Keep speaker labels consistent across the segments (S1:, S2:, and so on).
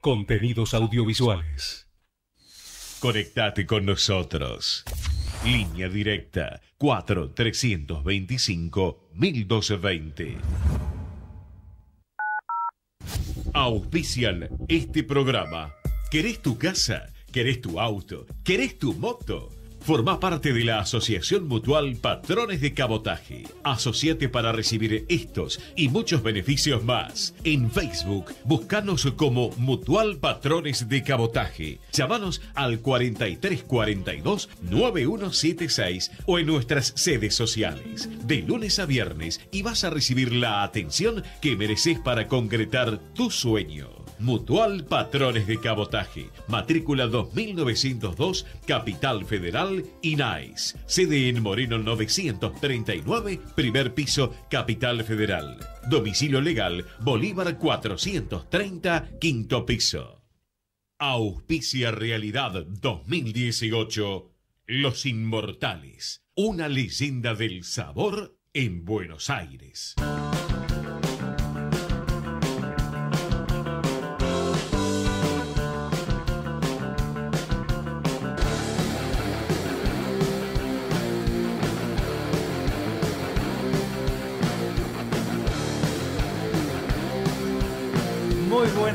S1: Contenidos audiovisuales.
S2: Conectate con nosotros. Línea directa 4 325 1220. Auspician este programa. ¿Querés tu casa? ¿Querés tu auto? ¿Querés tu moto? Forma parte de la Asociación Mutual Patrones de Cabotaje. Asociate para recibir estos y muchos beneficios más. En Facebook, buscanos como Mutual Patrones de Cabotaje. Llámanos al 4342 9176 o en nuestras sedes sociales. De lunes a viernes y vas a recibir la atención que mereces para concretar tu sueño. Mutual Patrones de Cabotaje. Matrícula 2902, Capital Federal, INAIS. Sede en Moreno 939, primer piso, Capital Federal. Domicilio legal, Bolívar 430, quinto piso. Auspicia Realidad 2018. Los Inmortales. Una leyenda del sabor en Buenos Aires.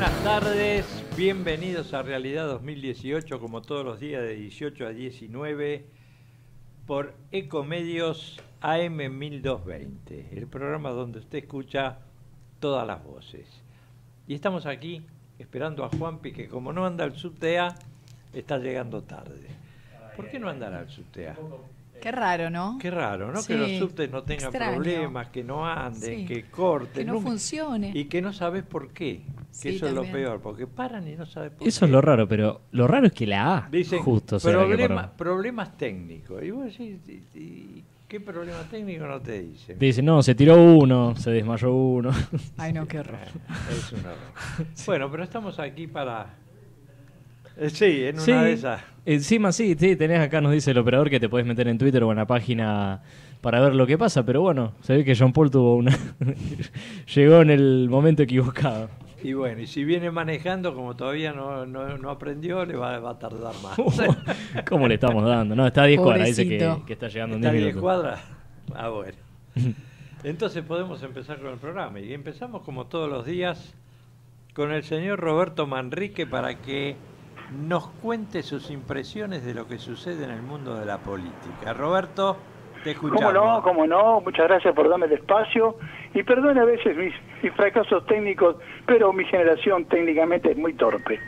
S3: Buenas tardes, bienvenidos a Realidad 2018 como todos los días de 18 a 19 por Ecomedios AM 1220, el programa donde usted escucha todas las voces. Y estamos aquí esperando a Juanpi que como no anda al subtea, está llegando tarde. ¿Por qué no andará al subtea?
S4: Qué raro, ¿no?
S3: Qué raro, ¿no?
S4: Sí.
S3: Que los subtes no tengan
S4: Extraño.
S3: problemas, que no anden,
S4: Sí.
S3: que corten.
S4: Que no funcione.
S3: Y que no sabes por qué. Que
S4: Sí,
S3: eso es lo peor, porque paran y no sabes por
S5: Eso
S3: qué.
S5: es lo raro, pero lo raro es que la A
S3: Dicen
S5: justo
S3: problema- problemas técnicos. Y vos decís, ¿y- y ¿qué problema técnico no te dicen?
S5: Te dicen, no, se tiró uno, se desmayó uno.
S4: Ay, no, qué horror.
S3: Es un error. Bueno, pero estamos aquí para... Eh, sí, en una
S5: sí,
S3: de esas.
S5: encima sí, sí, tenés acá, nos dice el operador que te puedes meter en Twitter o en la página para ver lo que pasa, pero bueno, se ve que John Paul tuvo una... llegó en el momento equivocado.
S3: Y bueno, y si viene manejando, como todavía no, no, no aprendió, le va, va a tardar más.
S5: ¿Cómo le estamos dando? No, está a 10 cuadras, dice que, que está llegando en
S3: ¿Está
S5: 10
S3: 10
S5: minutos.
S3: cuadras? Ah, bueno. Entonces podemos empezar con el programa. Y empezamos como todos los días con el señor Roberto Manrique para que nos cuente sus impresiones de lo que sucede en el mundo de la política. Roberto, te escuchamos.
S6: ¿Cómo no? ¿Cómo no? Muchas gracias por darme el espacio. Y perdone a veces mis, mis fracasos técnicos, pero mi generación técnicamente es muy torpe.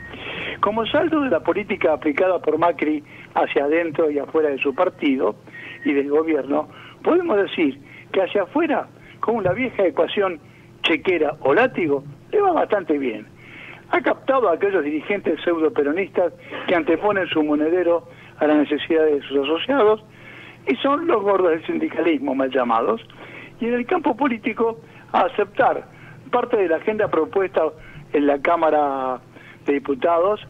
S6: Como saldo de la política aplicada por Macri hacia adentro y afuera de su partido y del gobierno, podemos decir que hacia afuera, con la vieja ecuación chequera o látigo, le va bastante bien. Ha captado a aquellos dirigentes pseudo-peronistas que anteponen su monedero a las necesidades de sus asociados y son los gordos del sindicalismo mal llamados, y en el campo político a aceptar parte de la agenda propuesta en la Cámara de Diputados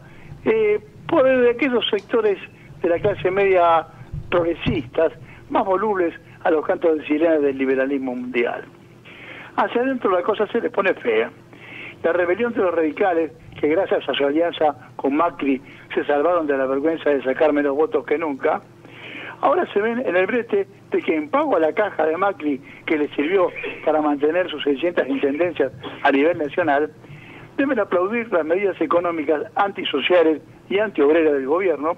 S6: eh, por aquellos sectores de la clase media progresistas, más volubles a los cantos de sirena del liberalismo mundial. Hacia adentro la cosa se les pone fea. La rebelión de los radicales, que gracias a su alianza con Macri se salvaron de la vergüenza de sacar menos votos que nunca, ahora se ven en el brete de que en pago a la caja de Macri que le sirvió para mantener sus 600 intendencias a nivel nacional, deben aplaudir las medidas económicas antisociales y antiobreras del gobierno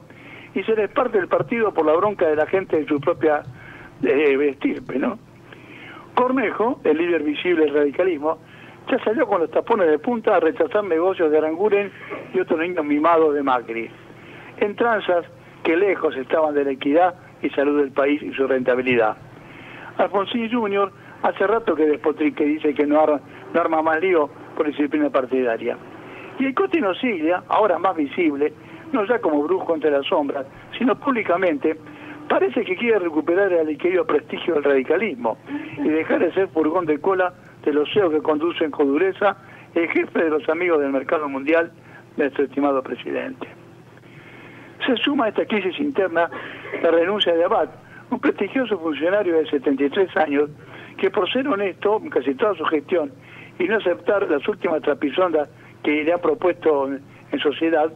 S6: y se les parte el partido por la bronca de la gente de su propia eh, estirpe, ¿no? Cornejo, el líder visible del radicalismo, ya salió con los tapones de punta a rechazar negocios de Aranguren y otros niños mimados de Macri. En tranzas que lejos estaban de la equidad y salud del país y su rentabilidad. Alfonsín Jr. hace rato que despotrique dice que no arma, no arma más lío por disciplina partidaria. Y el Cote Nociglia, ahora más visible, no ya como brujo entre las sombras, sino públicamente, parece que quiere recuperar el querido prestigio del radicalismo y dejar de ser furgón de cola de los CEOs que conducen con dureza el jefe de los amigos del mercado mundial, nuestro estimado presidente. Se suma a esta crisis interna la renuncia de Abad, un prestigioso funcionario de 73 años que por ser honesto en casi toda su gestión y no aceptar las últimas trapisondas que le ha propuesto en sociedad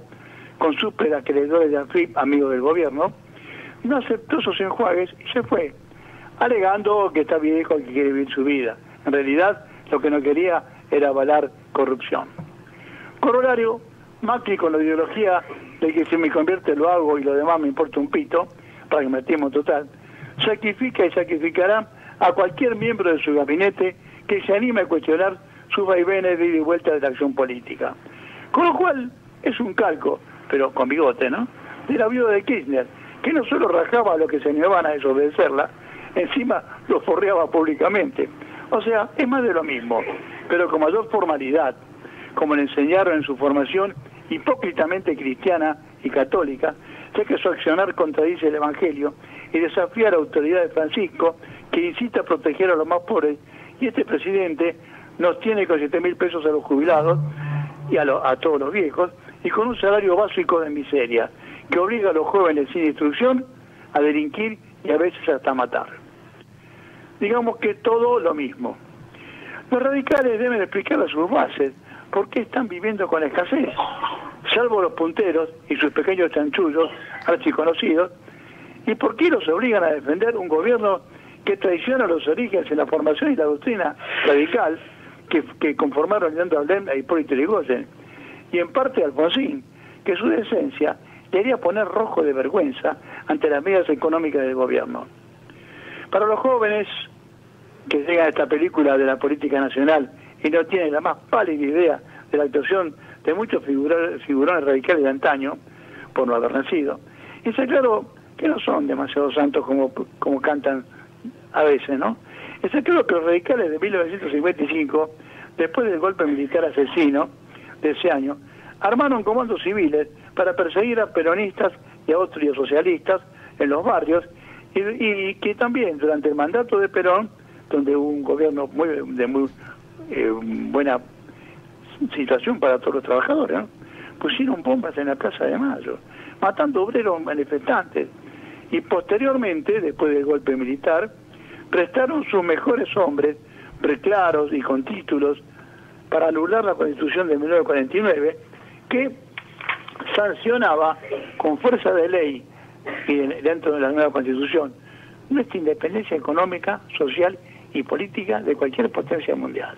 S6: con super acreedores de AFIP, amigos del gobierno, no aceptó esos enjuagues y se fue, alegando que está viejo y que quiere vivir su vida. En realidad, lo que no quería era avalar corrupción. Corolario, Macri con la ideología de que si me convierte lo hago y lo demás me importa un pito, pragmatismo total, sacrifica y sacrificará a cualquier miembro de su gabinete que se anime a cuestionar sus vaivenes de ida y vuelta de la acción política. Con lo cual es un calco, pero con bigote, ¿no? De la viuda de Kirchner, que no solo rajaba a los que se negaban a desobedecerla, encima los forreaba públicamente. O sea, es más de lo mismo, pero con mayor formalidad, como le enseñaron en su formación hipócritamente cristiana y católica, ya que su accionar contradice el Evangelio y desafía la autoridad de Francisco, que incita a proteger a los más pobres, y este presidente nos tiene con 7 mil pesos a los jubilados y a, lo- a todos los viejos, y con un salario básico de miseria, que obliga a los jóvenes sin instrucción a delinquir y a veces hasta matar. Digamos que todo lo mismo. Los radicales deben explicar a sus bases por qué están viviendo con escasez, salvo los punteros y sus pequeños chanchullos archiconocidos, y por qué los obligan a defender un gobierno que traiciona los orígenes en la formación y la doctrina radical que, que conformaron Leandro Aldem e Hipólito Yrigoyen, y en parte Alfonsín, que su decencia le haría poner rojo de vergüenza ante las medidas económicas del gobierno. Para los jóvenes que llegan a esta película de la política nacional y no tienen la más pálida idea de la actuación de muchos figurones radicales de antaño, por no haber nacido, está claro que no son demasiado santos como, como cantan a veces, ¿no? Está claro que los radicales de 1955, después del golpe militar asesino de ese año, armaron comandos civiles para perseguir a peronistas y a otros socialistas en los barrios y, y que también durante el mandato de Perón, donde hubo un gobierno muy de muy eh, buena situación para todos los trabajadores, ¿no? pusieron bombas en la Plaza de Mayo, matando obreros manifestantes y posteriormente, después del golpe militar, prestaron sus mejores hombres, preclaros y con títulos, para anular la Constitución de 1949, que sancionaba con fuerza de ley y de- dentro de la nueva Constitución nuestra independencia económica, social y política de cualquier potencia mundial.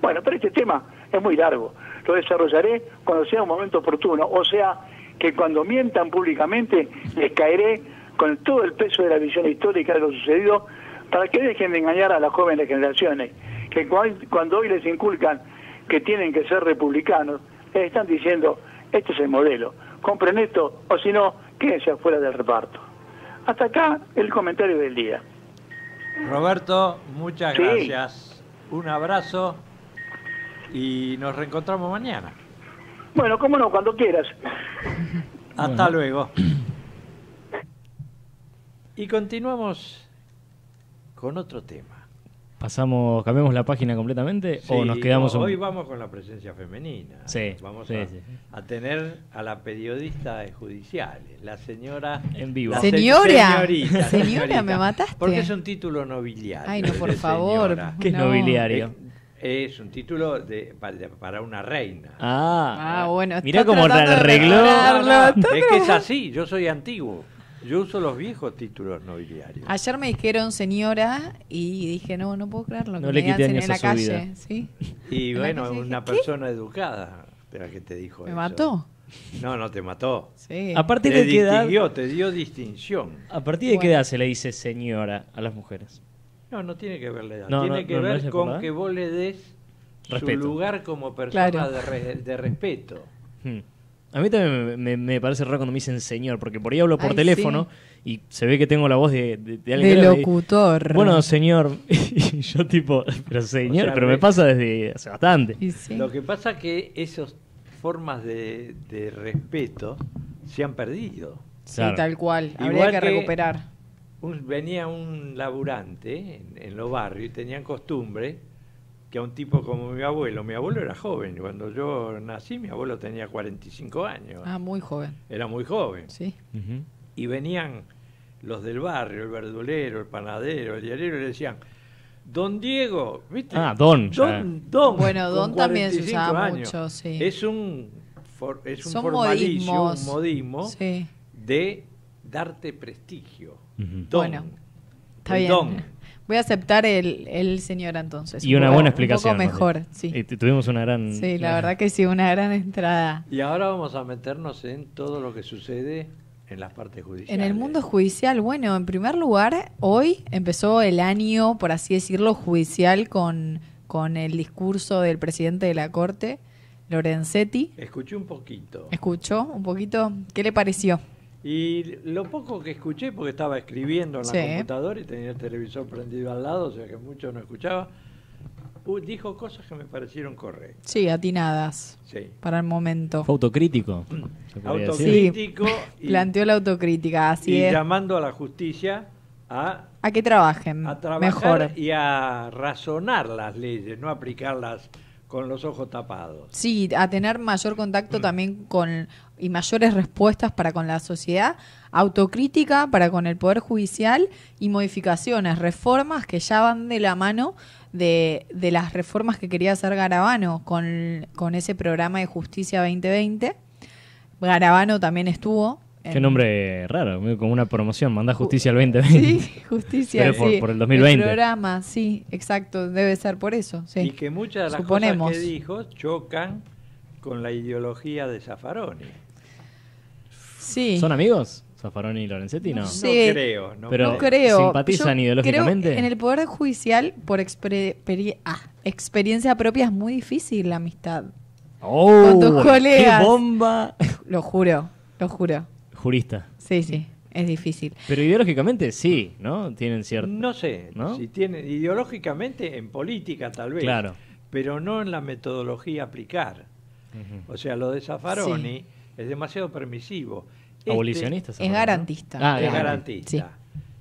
S6: Bueno, pero este tema es muy largo. Lo desarrollaré cuando sea un momento oportuno. O sea, que cuando mientan públicamente les caeré con todo el peso de la visión histórica de lo sucedido para que dejen de engañar a las jóvenes generaciones. Que cuan- cuando hoy les inculcan que tienen que ser republicanos, les están diciendo, este es el modelo. Compren esto o si no, quédense afuera del reparto. Hasta acá el comentario del día.
S3: Roberto, muchas
S6: Sí.
S3: gracias. Un abrazo y nos reencontramos mañana.
S6: Bueno, cómo no, cuando quieras.
S3: Hasta luego. Y continuamos con otro tema.
S5: Pasamos, cambiamos la página completamente o nos quedamos
S3: no,
S5: un-
S3: Hoy vamos con la presencia femenina.
S5: Sí,
S3: Vamos
S5: sí,
S3: a,
S5: sí.
S3: a tener a la periodista de judiciales, la señora.
S5: En vivo.
S3: la
S4: Señora.
S3: señorita,
S4: Señora,
S3: señorita.
S4: me mataste.
S3: Porque es un título nobiliario.
S4: Ay, no, por favor.
S3: señora.
S5: ¿Qué es
S4: No.
S5: nobiliario?
S3: Es, es un título de, pa- de- para una reina.
S5: Ah,
S4: Ah, bueno,
S5: Mirá
S4: está
S5: cómo arregló.
S3: es que es así, yo soy antiguo. Yo uso los viejos títulos nobiliarios.
S4: Ayer me dijeron señora y dije, no, no puedo creerlo.
S5: No le quité
S4: en la calle.
S5: vida.
S4: ¿sí?
S3: Y bueno,
S4: calle dije,
S3: una
S4: ¿qué?
S3: persona educada de la que te dijo
S4: ¿Me
S3: eso.
S4: mató?
S3: No, no te mató.
S4: Sí.
S5: A partir
S3: Te
S5: de qué edad,
S3: te dio distinción.
S5: a partir de qué edad se le dice señora a las mujeres?
S3: No, no tiene que ver la edad.
S5: No,
S3: tiene
S5: no,
S3: que
S5: no,
S3: ver con que vos le des
S5: Respeto.
S3: su lugar como persona
S4: Claro.
S3: de, re- de respeto.
S5: Hmm. A mí también me, me- me parece raro cuando me dicen señor, porque por ahí hablo por
S4: Ay,
S5: teléfono y se ve que tengo la voz de, de, de alguien
S4: De locutor.
S5: Bueno, señor. Y yo tipo, pero señor,
S3: O sea,
S5: pero me pasa desde hace bastante.
S4: Y sí.
S3: Lo que pasa que esas formas de, de respeto se han perdido.
S4: Sí,
S5: Claro.
S4: tal cual.
S3: Igual
S4: Habría que
S3: que-
S4: recuperar.
S3: Un- venía un laburante en, en los barrios y tenían costumbre que a un tipo como mi abuelo, mi abuelo era joven, cuando yo nací mi abuelo tenía 45 años,
S4: Ah, muy joven.
S3: era muy joven,
S4: Sí.
S3: Y venían los del barrio, el verdulero, el panadero, el diario, y le decían, Don Diego, ¿viste?
S5: Ah, don.
S3: Don, don.
S4: Bueno, don también se
S3: 45
S4: usaba
S3: años.
S4: mucho, sí.
S3: Es un for- es un
S4: Son
S3: formalicio,
S4: modismos.
S3: un modismo
S4: Sí,
S3: de darte prestigio. Don.
S4: Bueno, está
S3: El
S4: bien.
S3: don.
S4: Voy a aceptar el, el señor entonces.
S5: Y
S4: un
S5: una
S4: poco-
S5: buena
S4: Un
S5: explicación.
S4: poco mejor, sí.
S5: Tuvimos una gran.
S4: Sí, la verdad que sí, una gran entrada.
S3: Y ahora vamos a meternos en todo lo que sucede en las partes judiciales.
S4: En el mundo judicial, bueno, en primer lugar, hoy empezó el año, por así decirlo, judicial con, con el discurso del presidente de la Corte, Lorenzetti.
S3: Escuché un poquito.
S4: ¿Escuchó un poquito? ¿Qué le pareció?
S3: Y lo poco que escuché, porque estaba escribiendo en la
S4: Sí.
S3: computadora y tenía el televisor prendido al lado, o sea que mucho no escuchaba, uh, dijo cosas que me parecieron correctas.
S4: Sí, atinadas
S3: Sí.
S4: para el momento.
S5: Fue autocrítico.
S4: Sí.
S3: Autocrítico y,
S4: Planteó la autocrítica, así
S3: y
S4: es.
S3: llamando a la justicia a,
S4: A que trabajen
S3: a trabajar
S4: mejor.
S3: y a razonar las leyes, no aplicarlas con los ojos tapados.
S4: Sí, a tener mayor contacto
S3: Mm.
S4: también con y mayores respuestas para con la sociedad, autocrítica para con el poder judicial y modificaciones, reformas que ya van de la mano de, de las reformas que quería hacer Garabano con, con ese programa de Justicia 2020. Garabano también estuvo.
S5: Qué
S4: en-
S5: nombre raro, como una promoción. Manda justicia al 2020.
S4: Sí, justicia.
S5: Pero por-
S4: sí.
S5: por el 2020.
S4: programa, sí, exacto, debe ser por eso. Sí.
S3: Y que muchas de las
S4: Suponemos.
S3: cosas que dijo chocan con la ideología de Zaffaroni.
S4: Sí.
S5: ¿Son amigos? Zaffaroni y Lorenzetti, no.
S4: Sí.
S3: No creo, no,
S5: Pero-
S4: no creo.
S5: ¿simpatizan
S4: Yo
S5: ideológicamente?
S4: creo en el Poder Judicial, por ah, experiencia propia, es muy difícil la amistad.
S5: ¡Oh!
S4: Con tus colegas.
S5: ¡Qué bomba!
S4: Lo juro, lo juro.
S5: Jurista.
S4: Sí, sí, es difícil.
S5: Pero ideológicamente sí, ¿no? Tienen cierto.
S3: No sé,
S5: ¿No?
S3: si tienen ideológicamente en política tal vez,
S5: Claro.
S3: pero no en la metodología aplicar. O sea, lo de Zaffaroni es demasiado permisivo. Este
S5: Abolicionistas.
S4: Es garantista.
S5: Ah,
S3: es
S5: es
S3: garantista.
S4: Sí.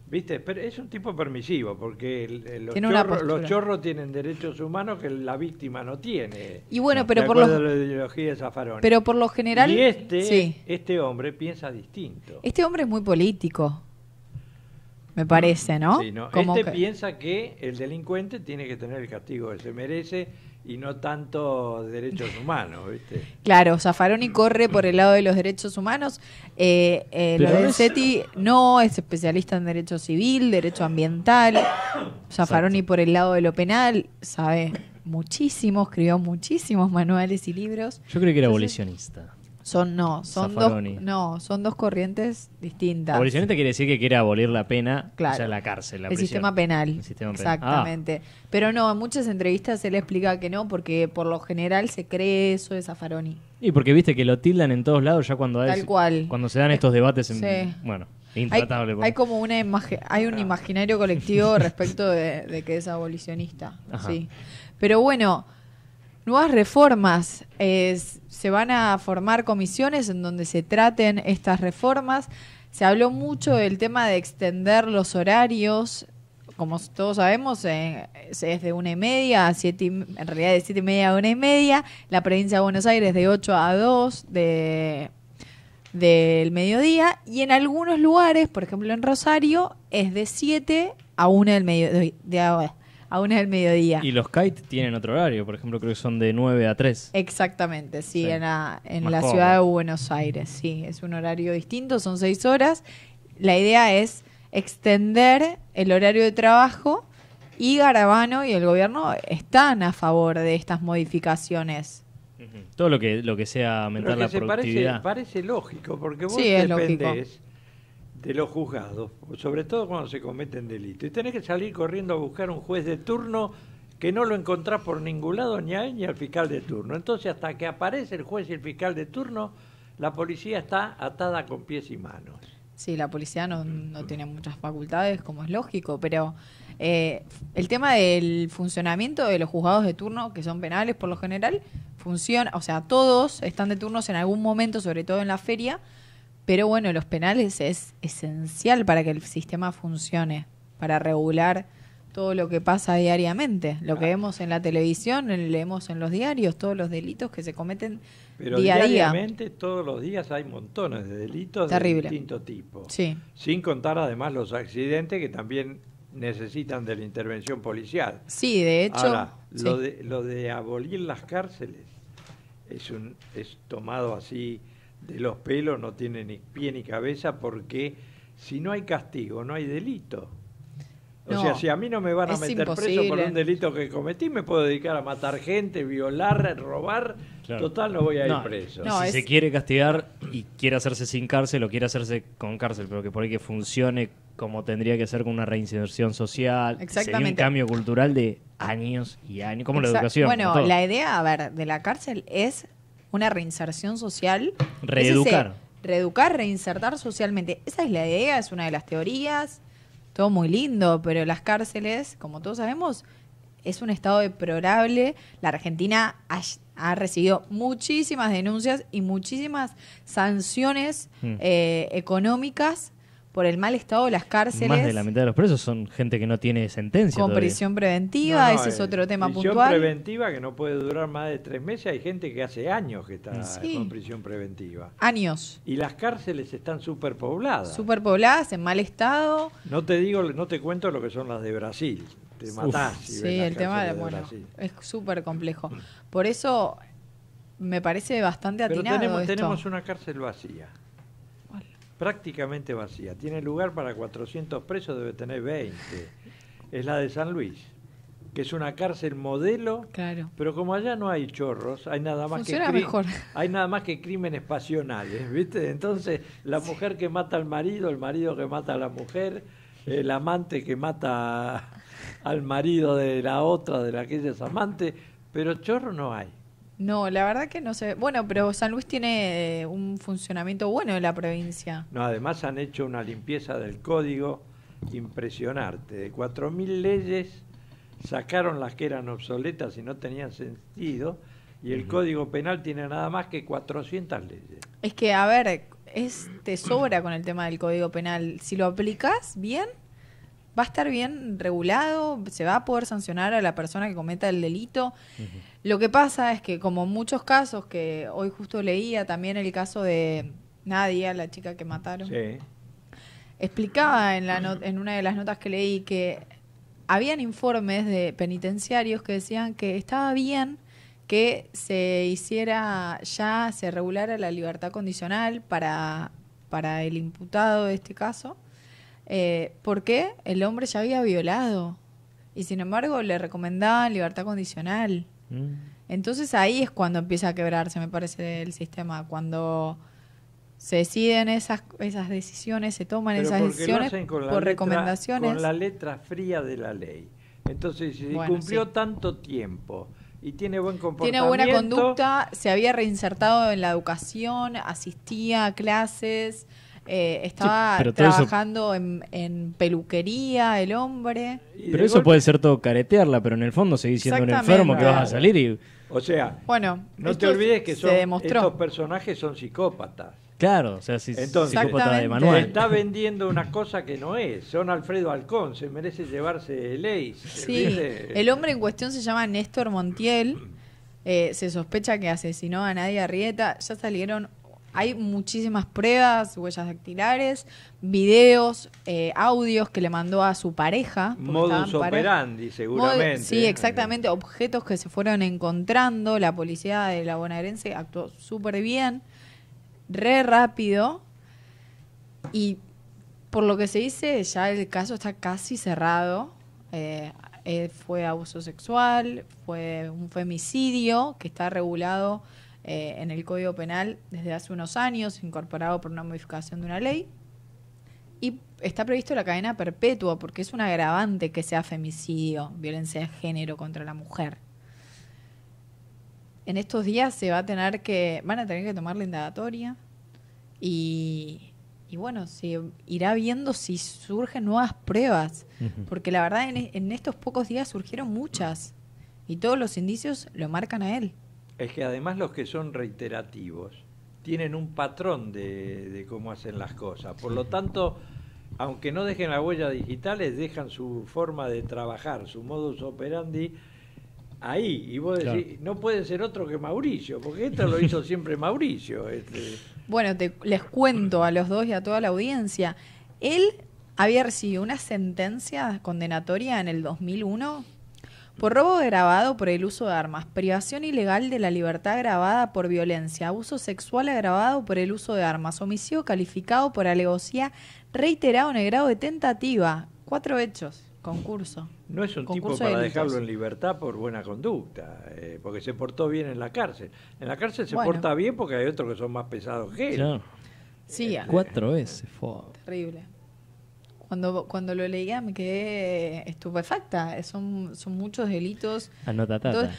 S3: ¿Viste? Pero es un tipo permisivo porque el- el- los, chorros,
S4: postura.
S3: los chorros tienen derechos humanos que la víctima no tiene.
S4: Y bueno, pero por,
S3: a la ideología de Zaffaroni.
S4: pero por lo general...
S3: y este,
S4: sí.
S3: este hombre piensa distinto.
S4: Este hombre es muy político, me parece, ¿no?
S3: Sí, ¿no?
S4: Como
S3: este
S4: que-
S3: piensa que el delincuente tiene que tener el castigo que se merece y no tanto derechos humanos, ¿viste?
S4: Claro, Zaffaroni corre por el lado de los derechos humanos. Eh, eh,
S5: Pero no es-
S4: Lorenzetti no es especialista en derecho civil, derecho ambiental. Zaffaroni por el lado de lo penal, sabe muchísimo, escribió muchísimos manuales y libros.
S5: Yo creo que era
S4: Entonces-
S5: abolicionista.
S4: Son no, son dos, no, son dos corrientes distintas.
S5: Abolicionista quiere decir que quiere abolir la pena,
S4: Claro.
S5: o sea, la cárcel, la
S4: el
S5: prisión.
S4: sistema penal.
S5: El sistema penal.
S4: Exactamente. Pero no, en muchas entrevistas él explica que no, porque por lo general se cree eso de Zaffaroni.
S5: Ah, y porque viste que lo tildan en todos lados ya cuando hay,
S4: Tal cual.
S5: cuando se dan estos debates en,
S4: Sí.
S5: bueno,
S4: Hay,
S5: intratable. por-
S4: hay como una imagen, hay un imaginario colectivo respecto de, de que es abolicionista.
S5: Ajá.
S4: Sí. Pero bueno, nuevas reformas. se van a formar comisiones en donde se traten estas reformas. Se habló mucho del tema de extender los horarios. Como todos sabemos, eh, es de una y media a siete, y- en realidad de siete y media a una y media. La provincia de Buenos Aires de 8 a 2 de, del mediodía y en algunos lugares, por ejemplo en Rosario, es de 7 a 1 del mediodía. De, a, a una del mediodía.
S5: Y los kite tienen otro horario, por ejemplo, creo que son de 9 a 3.
S4: Exactamente, sí,
S5: Sí.
S4: en la, en la ciudad de Buenos Aires, sí, es un horario distinto, son 6 horas. La idea es extender el horario de trabajo y Garabano y el gobierno están a favor de estas modificaciones.
S5: Todo lo que lo que sea
S3: Pero
S5: aumentar
S3: que
S5: la
S3: se
S5: productividad.
S3: parece lógico, porque vos
S4: Sí, es lógico.
S3: dependés de los juzgados, sobre todo cuando se cometen delitos. Y tenés que salir corriendo a buscar un juez de turno que no lo encontrás por ningún lado, ni a él ni al fiscal de turno. Entonces, hasta que aparece el juez y el fiscal de turno, la policía está atada con pies y manos.
S4: Sí, la policía no, no tiene muchas facultades, como es lógico, pero eh, el tema del funcionamiento de los juzgados de turno, que son penales por lo general, funciona, o sea, todos están de turnos en algún momento, sobre todo en la feria, pero bueno, los penales es esencial para que el sistema funcione, para regular todo lo que pasa diariamente, lo que vemos en la televisión, leemos en los diarios, todos los delitos que se cometen
S3: Pero
S4: día a día.
S3: diariamente, todos los días hay montones de delitos
S4: Terrible.
S3: de distinto tipo.
S4: Sí.
S3: Sin contar además los accidentes que también necesitan de la intervención policial.
S4: Sí, de hecho,
S3: Ahora,
S4: sí.
S3: lo, de, lo de abolir las cárceles es, un, es tomado así de los pelos, no tiene ni pie ni cabeza, porque si no hay castigo, no hay delito. O
S4: No,
S3: sea, si a mí no me van a meter preso por un delito que cometí, me puedo dedicar a matar gente, violar, robar.
S5: Claro.
S3: Total, no voy a ir
S5: No,
S3: preso.
S4: No,
S5: si
S4: es-
S5: se quiere castigar y quiere hacerse sin cárcel o quiere hacerse con cárcel, pero que por ahí que funcione como tendría que ser con una reinserción social, sería un
S4: Exactamente.
S5: cambio cultural de años y años, como la educación.
S4: Bueno, la idea, a ver, de la cárcel es una reinserción social.
S5: Reeducar.
S4: Es reeducar, reinsertar socialmente. Esa es la idea, es una de las teorías. Todo muy lindo, pero las cárceles, como todos sabemos, es un estado deplorable. La Argentina ha, ha recibido muchísimas denuncias y muchísimas sanciones
S5: Mm.
S4: eh, económicas por el mal estado de las cárceles.
S5: Más de la mitad de los presos son gente que no tiene sentencia.
S4: con
S5: todavía.
S4: prisión preventiva,
S3: No, no,
S4: ese es otro tema
S3: prisión
S4: puntual.
S3: preventiva que no puede durar más de tres meses. Hay gente que hace años que está
S4: Sí.
S3: con prisión preventiva.
S4: Años.
S3: Y las cárceles están superpobladas.
S4: Superpobladas, en mal estado.
S3: No te digo, no te cuento lo que son las de Brasil. Te matás. si
S4: Sí, el tema de, bueno,
S3: Brasil.
S4: es súper complejo. Por eso me parece bastante
S3: Pero
S4: atinado
S3: tenemos,
S4: esto.
S3: tenemos una cárcel vacía. Prácticamente vacía. Tiene lugar para 400 presos, debe tener 20. Es la de San Luis, que es una cárcel modelo,
S4: Claro.
S3: pero como allá no hay chorros, hay nada más
S4: Funciona
S3: que
S4: mejor.
S3: hay nada más que crímenes pasionales, ¿viste? Entonces, la mujer que mata al marido, el marido que mata a la mujer, el amante que mata al marido de la otra, de la que ella es amante, pero chorro no hay.
S4: No, la verdad que no sé. Bueno, pero San Luis tiene eh, un funcionamiento bueno de la provincia.
S3: No, además han hecho una limpieza del código impresionante. De 4.000 leyes sacaron las que eran obsoletas y no tenían sentido y el código penal tiene nada más que 400 leyes.
S4: Es que, a ver, es, te sobra con el tema del Código Penal. Si lo aplicas bien, va a estar bien regulado, se va a poder sancionar a la persona que cometa el delito. Lo que pasa es que, como muchos casos, que hoy justo leía también el caso de Nadia, la chica que mataron,
S3: Sí.
S4: explicaba en, la no- en una de las notas que leí que habían informes de penitenciarios que decían que estaba bien que se hiciera ya, se regulara la libertad condicional para, para el imputado de este caso, eh, porque el hombre ya había violado y sin embargo le recomendaban libertad condicional.
S5: Mm.
S4: Entonces ahí es cuando empieza a quebrarse, me parece, el sistema, cuando se deciden esas, esas decisiones, se toman
S3: Pero
S4: esas decisiones
S3: hacen con la
S4: por
S3: letra-
S4: recomendaciones.
S3: Con la letra fría de la ley. Entonces, si
S4: Bueno,
S3: cumplió
S4: sí.
S3: tanto tiempo y tiene buen
S4: Tiene
S3: comportamiento...
S4: buena conducta, se había reinsertado en la educación, asistía a clases, eh, estaba
S5: eso-
S4: trabajando en, en peluquería el hombre.
S5: Pero eso
S3: golpe-
S5: puede ser todo caretearla, pero en el fondo seguís siendo un enfermo que vas a salir y...
S3: O sea,
S4: Bueno,
S3: no te olvides que
S4: se
S3: son, estos personajes son psicópatas.
S5: Claro, o sea, si
S3: Entonces,
S5: psicópata de manual.
S3: está vendiendo una cosa que no es. Son Alfredo Alcón, se merece llevarse ley.
S4: Sí, el hombre en cuestión se llama Néstor Montiel. Eh, se sospecha que asesinó a Nadia Rieta. Ya salieron, hay muchísimas pruebas, huellas dactilares, videos, eh, audios que le mandó a su pareja.
S3: Modus
S4: pare-
S3: operandi,
S4: Mod-
S3: seguramente.
S4: Sí, exactamente. Objetos que se fueron encontrando. La policía de la bonaerense actuó súper bien, re rápido. Y por lo que se dice, ya el caso está casi cerrado. Eh, eh, fue abuso sexual, fue un femicidio que está regulado eh, en el Código Penal desde hace unos años, incorporado por una modificación de una ley. Y está previsto la cadena perpetua porque es un agravante que sea femicidio, violencia de género contra la mujer. En estos días se va a tener que, van a tener que tomar la indagatoria y, y bueno, se irá viendo si surgen nuevas pruebas, porque la verdad en, en estos pocos días surgieron muchas y todos los indicios lo marcan a él.
S3: Es que además los que son reiterativos tienen un patrón de, de cómo hacen las cosas. Por lo tanto, aunque no dejen la huella digitales, dejan su forma de trabajar, su modus operandi ahí. Y vos
S5: Claro.
S3: decís, no puede ser otro que Mauricio, porque esto lo hizo siempre Mauricio. Este,
S4: Bueno, te, les cuento a los dos y a toda la audiencia. Él había recibido una sentencia condenatoria en el 2001 por robo agravado por el uso de armas, privación ilegal de la libertad agravada por violencia, abuso sexual agravado por el uso de armas, homicidio calificado por alevosía reiterado en el grado de tentativa. Cuatro hechos. Concurso.
S3: No es un tipo
S4: Concurso
S3: para dejarlo en libertad por buena conducta, eh, porque se portó bien en la cárcel. En la cárcel se
S4: Bueno.
S3: porta bien porque hay otros que son más pesados que él.
S5: Claro.
S4: Sí,
S5: Cuatro veces. fue.
S4: terrible. Cuando, cuando lo leía me quedé estupefacta. Son, son muchos delitos.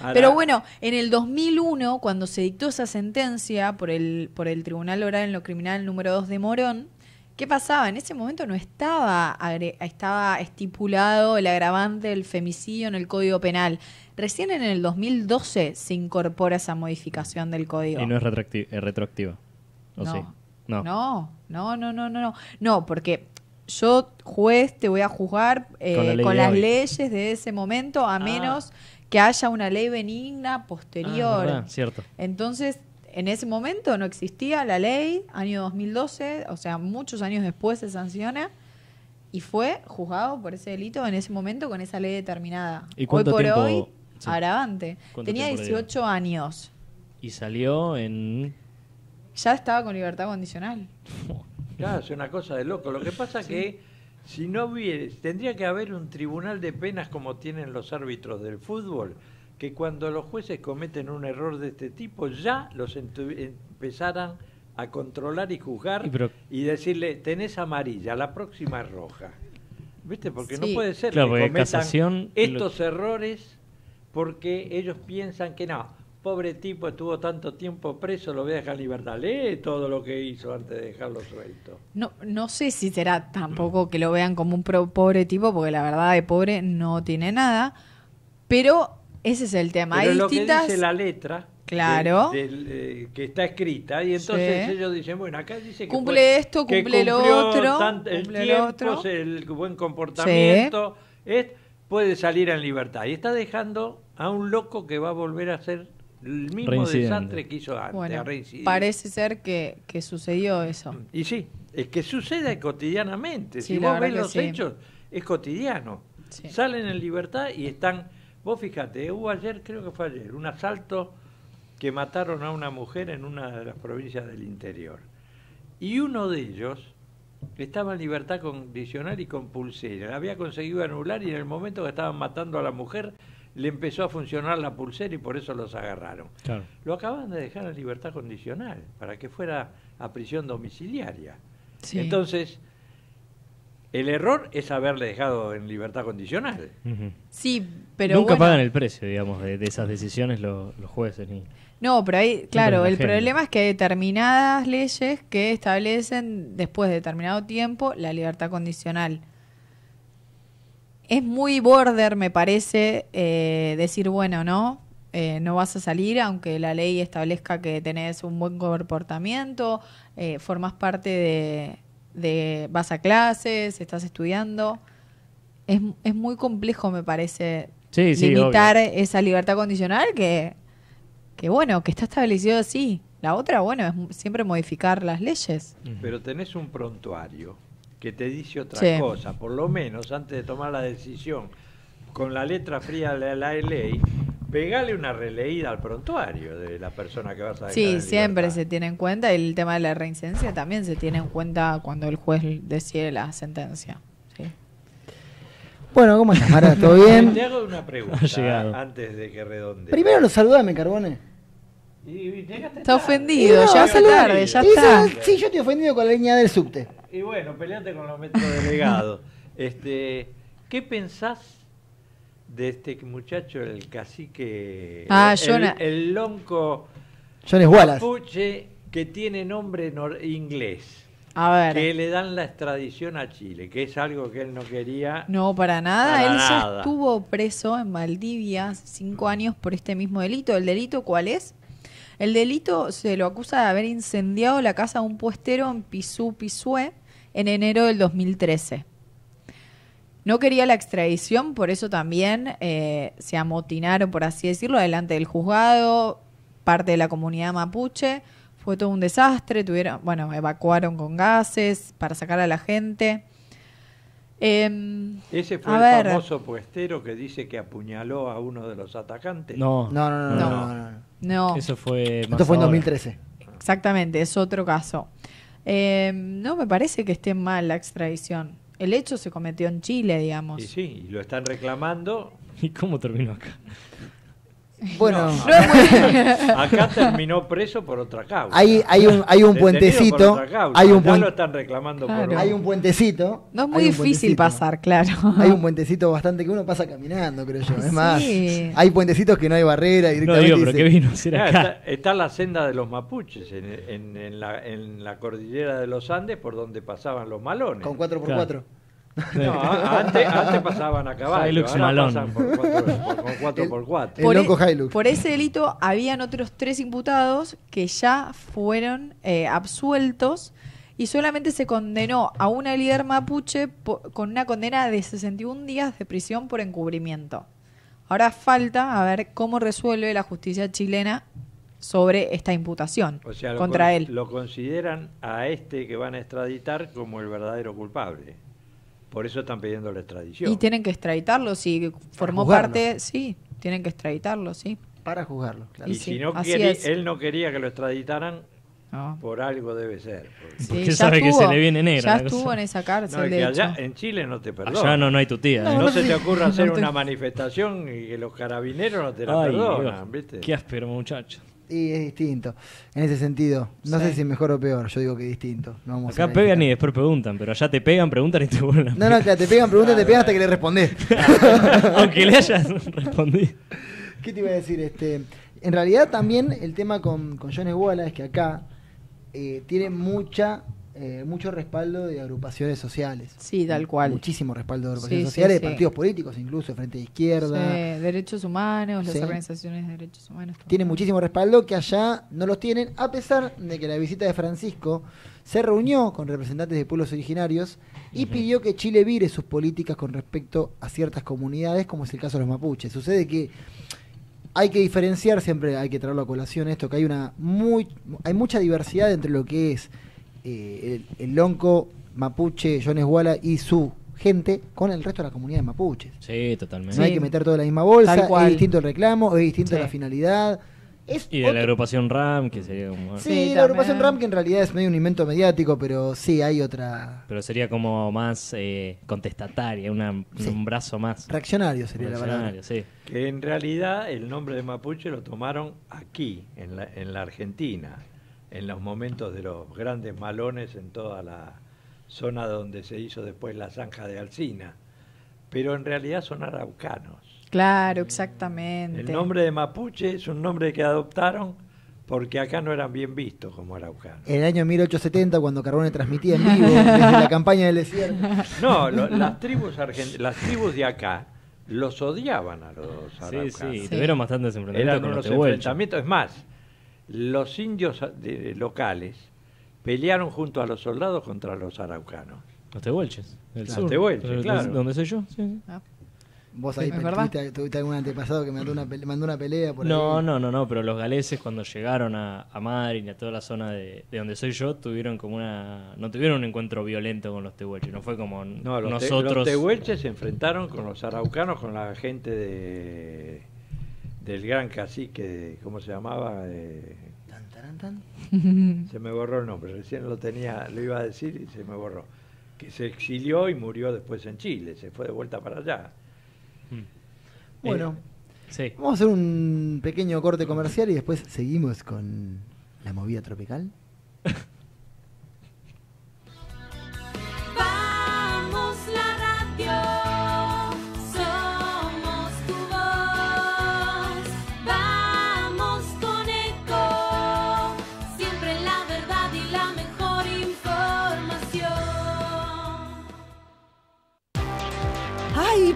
S3: Ahora-
S4: pero bueno, en el 2001, cuando se dictó esa sentencia por el, por el Tribunal Oral en lo Criminal número 2 de Morón, ¿qué pasaba? En ese momento no estaba, agre- estaba estipulado el agravante del femicidio en el Código Penal. Recién en el 2012 se incorpora esa modificación del Código.
S5: Y no es eh, retroactiva. ¿O
S4: no.
S5: sí? No,
S4: no, no, no, no, no. No, porque yo, juez, te voy a juzgar eh,
S5: Con la
S4: las
S5: hoy.
S4: leyes de ese momento, a menos que haya una ley benigna posterior.
S5: Ah, verdad, cierto.
S4: Entonces, en ese momento no existía la ley, año 2012, o sea, muchos años después se sanciona y fue juzgado por ese delito en ese momento con esa ley determinada.
S5: ¿Y
S4: hoy
S5: cuánto
S4: por
S5: tiempo-
S4: hoy,
S5: sí.
S4: agravante.
S5: ¿Cuánto
S4: Tenía
S5: tiempo le dieron?
S4: 18 años.
S5: Y salió en.
S4: Ya estaba con libertad condicional.
S3: Claro, es una cosa de loco. Lo que pasa que si no hubiera, tendría que haber un tribunal de penas como tienen los árbitros del fútbol, que cuando los jueces cometen un error de este tipo ya los empezaran a controlar y juzgar
S5: Y pero-
S3: y decirle, tenés amarilla, la próxima es roja. ¿Viste? Porque no
S4: Sí.
S3: puede ser
S5: Claro,
S3: que cometan
S5: casación-
S3: estos errores porque ellos piensan que no. Pobre tipo, estuvo tanto tiempo preso, lo voy a dejar en libertad. Lee todo lo que hizo antes de dejarlo suelto.
S4: No, no sé si será tampoco que lo vean como un pro- pobre tipo, porque la verdad de pobre no tiene nada, pero ese es el tema.
S3: Pero
S4: Hay
S3: lo
S4: distintas...
S3: que dice la letra
S4: Claro.
S3: del- del, eh, que está escrita y entonces
S4: Sí.
S3: ellos dicen bueno acá dice que
S4: Cumple esto, cumple lo otro,
S3: el
S4: cumple lo
S3: tiempo
S4: otro.
S3: el buen comportamiento es, puede salir en libertad y está dejando a un loco que va a volver a ser el mismo
S5: Reincidente.
S3: desastre que hizo antes
S4: Bueno, parece ser que, que sucedió eso.
S3: y sí es que sucede cotidianamente
S4: Sí,
S3: si vos ves los
S4: sí.
S3: hechos es cotidiano
S4: Sí.
S3: salen en libertad y están vos fíjate hubo ayer creo que fue ayer un asalto que mataron a una mujer en una de las provincias del interior y uno de ellos estaba en libertad condicional y con pulsera la había conseguido anular y en el momento que estaban matando a la mujer le empezó a funcionar la pulsera y por eso los agarraron
S5: Claro.
S3: lo acaban de dejar en libertad condicional para que fuera a prisión domiciliaria.
S4: Sí.
S3: Entonces, el error es haberle dejado en libertad condicional.
S4: Sí, pero
S5: Nunca
S4: bueno,
S5: pagan el precio, digamos, de, de esas decisiones los, los jueces. Ni...
S4: No, pero ahí, claro,
S5: la
S4: el
S5: gente.
S4: problema es que hay determinadas leyes que establecen después de determinado tiempo la libertad condicional. Es muy border, me parece, eh, decir, bueno, no, eh, no vas a salir aunque la ley establezca que tenés un buen comportamiento, eh, formas parte de, de, vas a clases, estás estudiando. Es, es muy complejo, me parece,
S5: Sí, sí,
S4: limitar esa libertad condicional que, que, bueno, que está establecido así. La otra, bueno, es siempre modificar las leyes.
S3: Pero tenés un prontuario que te dice otra
S4: Sí.
S3: cosa, por lo menos antes de tomar la decisión, con la letra fría de la ley, pegale una releída al prontuario de la persona que vas a dejar
S4: Sí, siempre se tiene en cuenta. y El tema de la reincidencia también se tiene en cuenta cuando el juez decide la sentencia. Sí.
S7: Bueno, ¿cómo estás, Mara? ¿Todo
S3: Te
S7: bien?
S3: hago una pregunta antes de que redonde.
S7: Primero lo saludame, Carbone.
S4: Está ofendido,
S7: no,
S4: ya está tarde, ya está.
S7: eso- Sí, yo estoy ofendido con la línea del subte.
S3: Y bueno, peleate con los metrodelegados. este, ¿Qué pensás de este muchacho, el cacique,
S4: Ah,
S3: el,
S4: Jonah.
S3: el lonco
S7: Jones Wallace.
S3: mapuche que tiene nombre nor- inglés?
S4: A ver.
S3: Que le dan la extradición a Chile, que es algo que él no quería.
S4: No, para nada.
S3: Para
S4: Él ya
S3: nada.
S4: estuvo preso en Valdivia hace cinco años por este mismo delito. ¿El delito cuál es? El delito se lo acusa de haber incendiado la casa de un puestero en Pisú, Pisué, en enero del 2013. No quería la extradición, por eso también eh, se amotinaron, por así decirlo, delante del juzgado, parte de la comunidad mapuche. Fue todo un desastre, tuvieron, bueno, evacuaron con gases para sacar a la gente. Em,
S3: Ese fue
S4: a
S3: el
S4: ver.
S3: famoso puestero que dice que apuñaló a uno de los atacantes.
S5: No,
S7: No, no, no, no.
S4: No.
S7: no, no,
S5: eso fue más
S7: Esto fue en
S5: ahora.
S7: 2013.
S4: exactamente, es otro caso. Em, no me parece que esté mal la extradición. El hecho se cometió en Chile, digamos.
S3: Y sí, y lo están reclamando.
S5: ¿Y cómo terminó acá?
S7: Bueno,
S4: No
S3: Acá terminó preso por otra causa.
S7: hay, hay un, hay un puentecito. Hay un,
S3: Acá
S7: puen-
S3: lo están reclamando
S4: Claro.
S3: por
S7: hay un puentecito.
S4: no es muy difícil pasar, claro.
S7: Hay un puentecito bastante que uno pasa caminando, creo yo. Es
S4: Sí.
S7: más, hay puentecitos que no hay barrera
S5: No
S7: directamente.
S5: digo, pero
S7: dice-
S5: ¿qué vino a hacer acá?
S3: está, está la senda de los mapuches en, en- en la, en la cordillera de los Andes por donde pasaban los malones.
S7: Con 4x4.
S5: Claro.
S3: No, antes, antes pasaban a caballo,
S5: Hilux
S3: ahora
S5: Malón.
S3: pasan por cuatro, por- con 4x4.
S7: El
S4: e-
S7: Hilux.
S4: por ese delito habían otros tres imputados que ya fueron eh, absueltos y solamente se condenó a una líder mapuche po- con una condena de 61 días de prisión por encubrimiento. Ahora falta a ver cómo resuelve la justicia chilena sobre esta imputación
S3: O sea, lo,
S4: contra
S3: con-
S4: él.
S3: lo consideran a este que van a extraditar como el verdadero culpable. Por eso están pidiendo la extradición.
S4: Y tienen que extraditarlo, si formó parte, sí, tienen que extraditarlo, sí.
S7: Para juzgarlo, claro.
S3: Y
S4: Y
S3: si no quería- él no quería que lo extraditaran,
S4: No.
S3: por algo debe ser. porque-
S4: Sí,
S5: Porque sabe que
S4: estuvo-
S5: se le viene negra
S4: Ya estuvo en esa
S3: No,
S4: cárcel,
S3: es
S4: de
S3: que
S4: hecho.
S3: allá en Chile no te perdona.
S5: Allá no, no hay tu tía.
S3: No,
S5: ¿eh?
S7: No, no
S3: se te ocurra hacer
S4: No te-
S3: una manifestación y que los carabineros no te la
S5: Ay,
S3: perdonan,
S5: Dios,
S3: ¿viste?
S5: Qué áspero, muchacho.
S7: Y es distinto. En ese sentido. No
S4: Sí.
S7: sé si mejor o peor. Yo digo que distinto. No vamos a
S5: Acá
S7: analizar.
S5: pegan y después preguntan, pero allá te pegan, preguntan y te vuelven a
S7: No, no, te pegan, preguntas, te pegan hasta que le respondés.
S5: Aunque le hayas respondido.
S7: ¿Qué te iba a decir? Este, en realidad también el tema con, con Jones Walla es que acá eh, tiene mucha eh, mucho respaldo de agrupaciones sociales.
S4: Sí, tal cual.
S7: Muchísimo respaldo de agrupaciones
S4: Sí,
S7: sociales,
S4: sí.
S7: de partidos políticos, incluso Frente de
S4: Sí,
S7: Izquierda.
S4: derechos humanos, las organizaciones de derechos humanos. todo.
S7: Tiene muchísimo respaldo que allá no los tienen, a pesar de que la visita de Francisco se reunió con representantes de pueblos originarios y pidió que Chile vire sus políticas con respecto a ciertas comunidades, como es el caso de los mapuches. Sucede que hay que diferenciar, siempre hay que traerlo a colación esto, que hay una muy hay mucha diversidad entre lo que es eh, el, el lonco mapuche, Jones Walla y su gente con el resto de la comunidad de mapuches.
S5: Sí, totalmente.
S7: No hay que meter todo en la misma bolsa,
S4: Tal cual.
S7: es distinto el reclamo, es distinto
S4: Sí.
S7: la finalidad. Es
S5: Y de la agrupación RAM, que sería como...
S7: Sí,
S4: Sí,
S7: la agrupación. RAM que en realidad es medio un invento mediático, pero sí hay otra...
S5: Pero sería como más eh, contestataria, una-
S7: Sí.
S5: un brazo más.
S7: Reaccionario sería la palabra.
S5: reaccionario, sí.
S3: Que en realidad el nombre de Mapuche lo tomaron aquí, en la, en la Argentina, en los momentos de los grandes malones en toda la zona donde se hizo después la zanja de Alcina. Pero en realidad son araucanos.
S4: Claro, exactamente.
S3: El nombre de Mapuche es un nombre que adoptaron porque acá no eran bien vistos como araucanos.
S7: En el año 1870, cuando Carbone transmitía en vivo desde la campaña del desierto.
S3: No, lo- las tribus argent- las tribus de acá los odiaban a los
S5: Sí,
S3: araucanos.
S5: sí,
S4: Sí.
S5: tuvieron bastantes enfrentamientos
S3: Eran
S5: con los
S3: unos enfrentamientos. Es más, los indios a- de- locales pelearon junto a los soldados contra los araucanos.
S5: Los tehuelches. del
S3: Los
S5: sur.
S3: tehuelches, claro.
S5: ¿Dónde soy yo? Sí, sí.
S4: Ah,
S7: Vos ahí
S4: Es
S7: pe-
S4: verdad.
S7: tuviste, tuviste algún antepasado que mandó una, pele- mandó una pelea por
S5: No,
S7: ahí.
S5: no, no, no, pero los galeses cuando llegaron a, a Madrid y a toda la zona de, de donde soy yo, tuvieron como una... No tuvieron un encuentro violento con los tehuelches, no fue como
S3: No, los, te-
S5: nosotros...
S3: los tehuelches se enfrentaron con los araucanos, con la gente de del gran cacique, de- ¿cómo se llamaba? Eh,
S7: Tan, taran, tan.
S3: se me borró el nombre, recién lo tenía, lo iba a decir y se me borró. Que se exilió y murió después en Chile, se fue de vuelta para allá.
S7: Bueno,
S5: Sí.
S7: vamos a hacer un pequeño corte comercial y después seguimos con la movida tropical.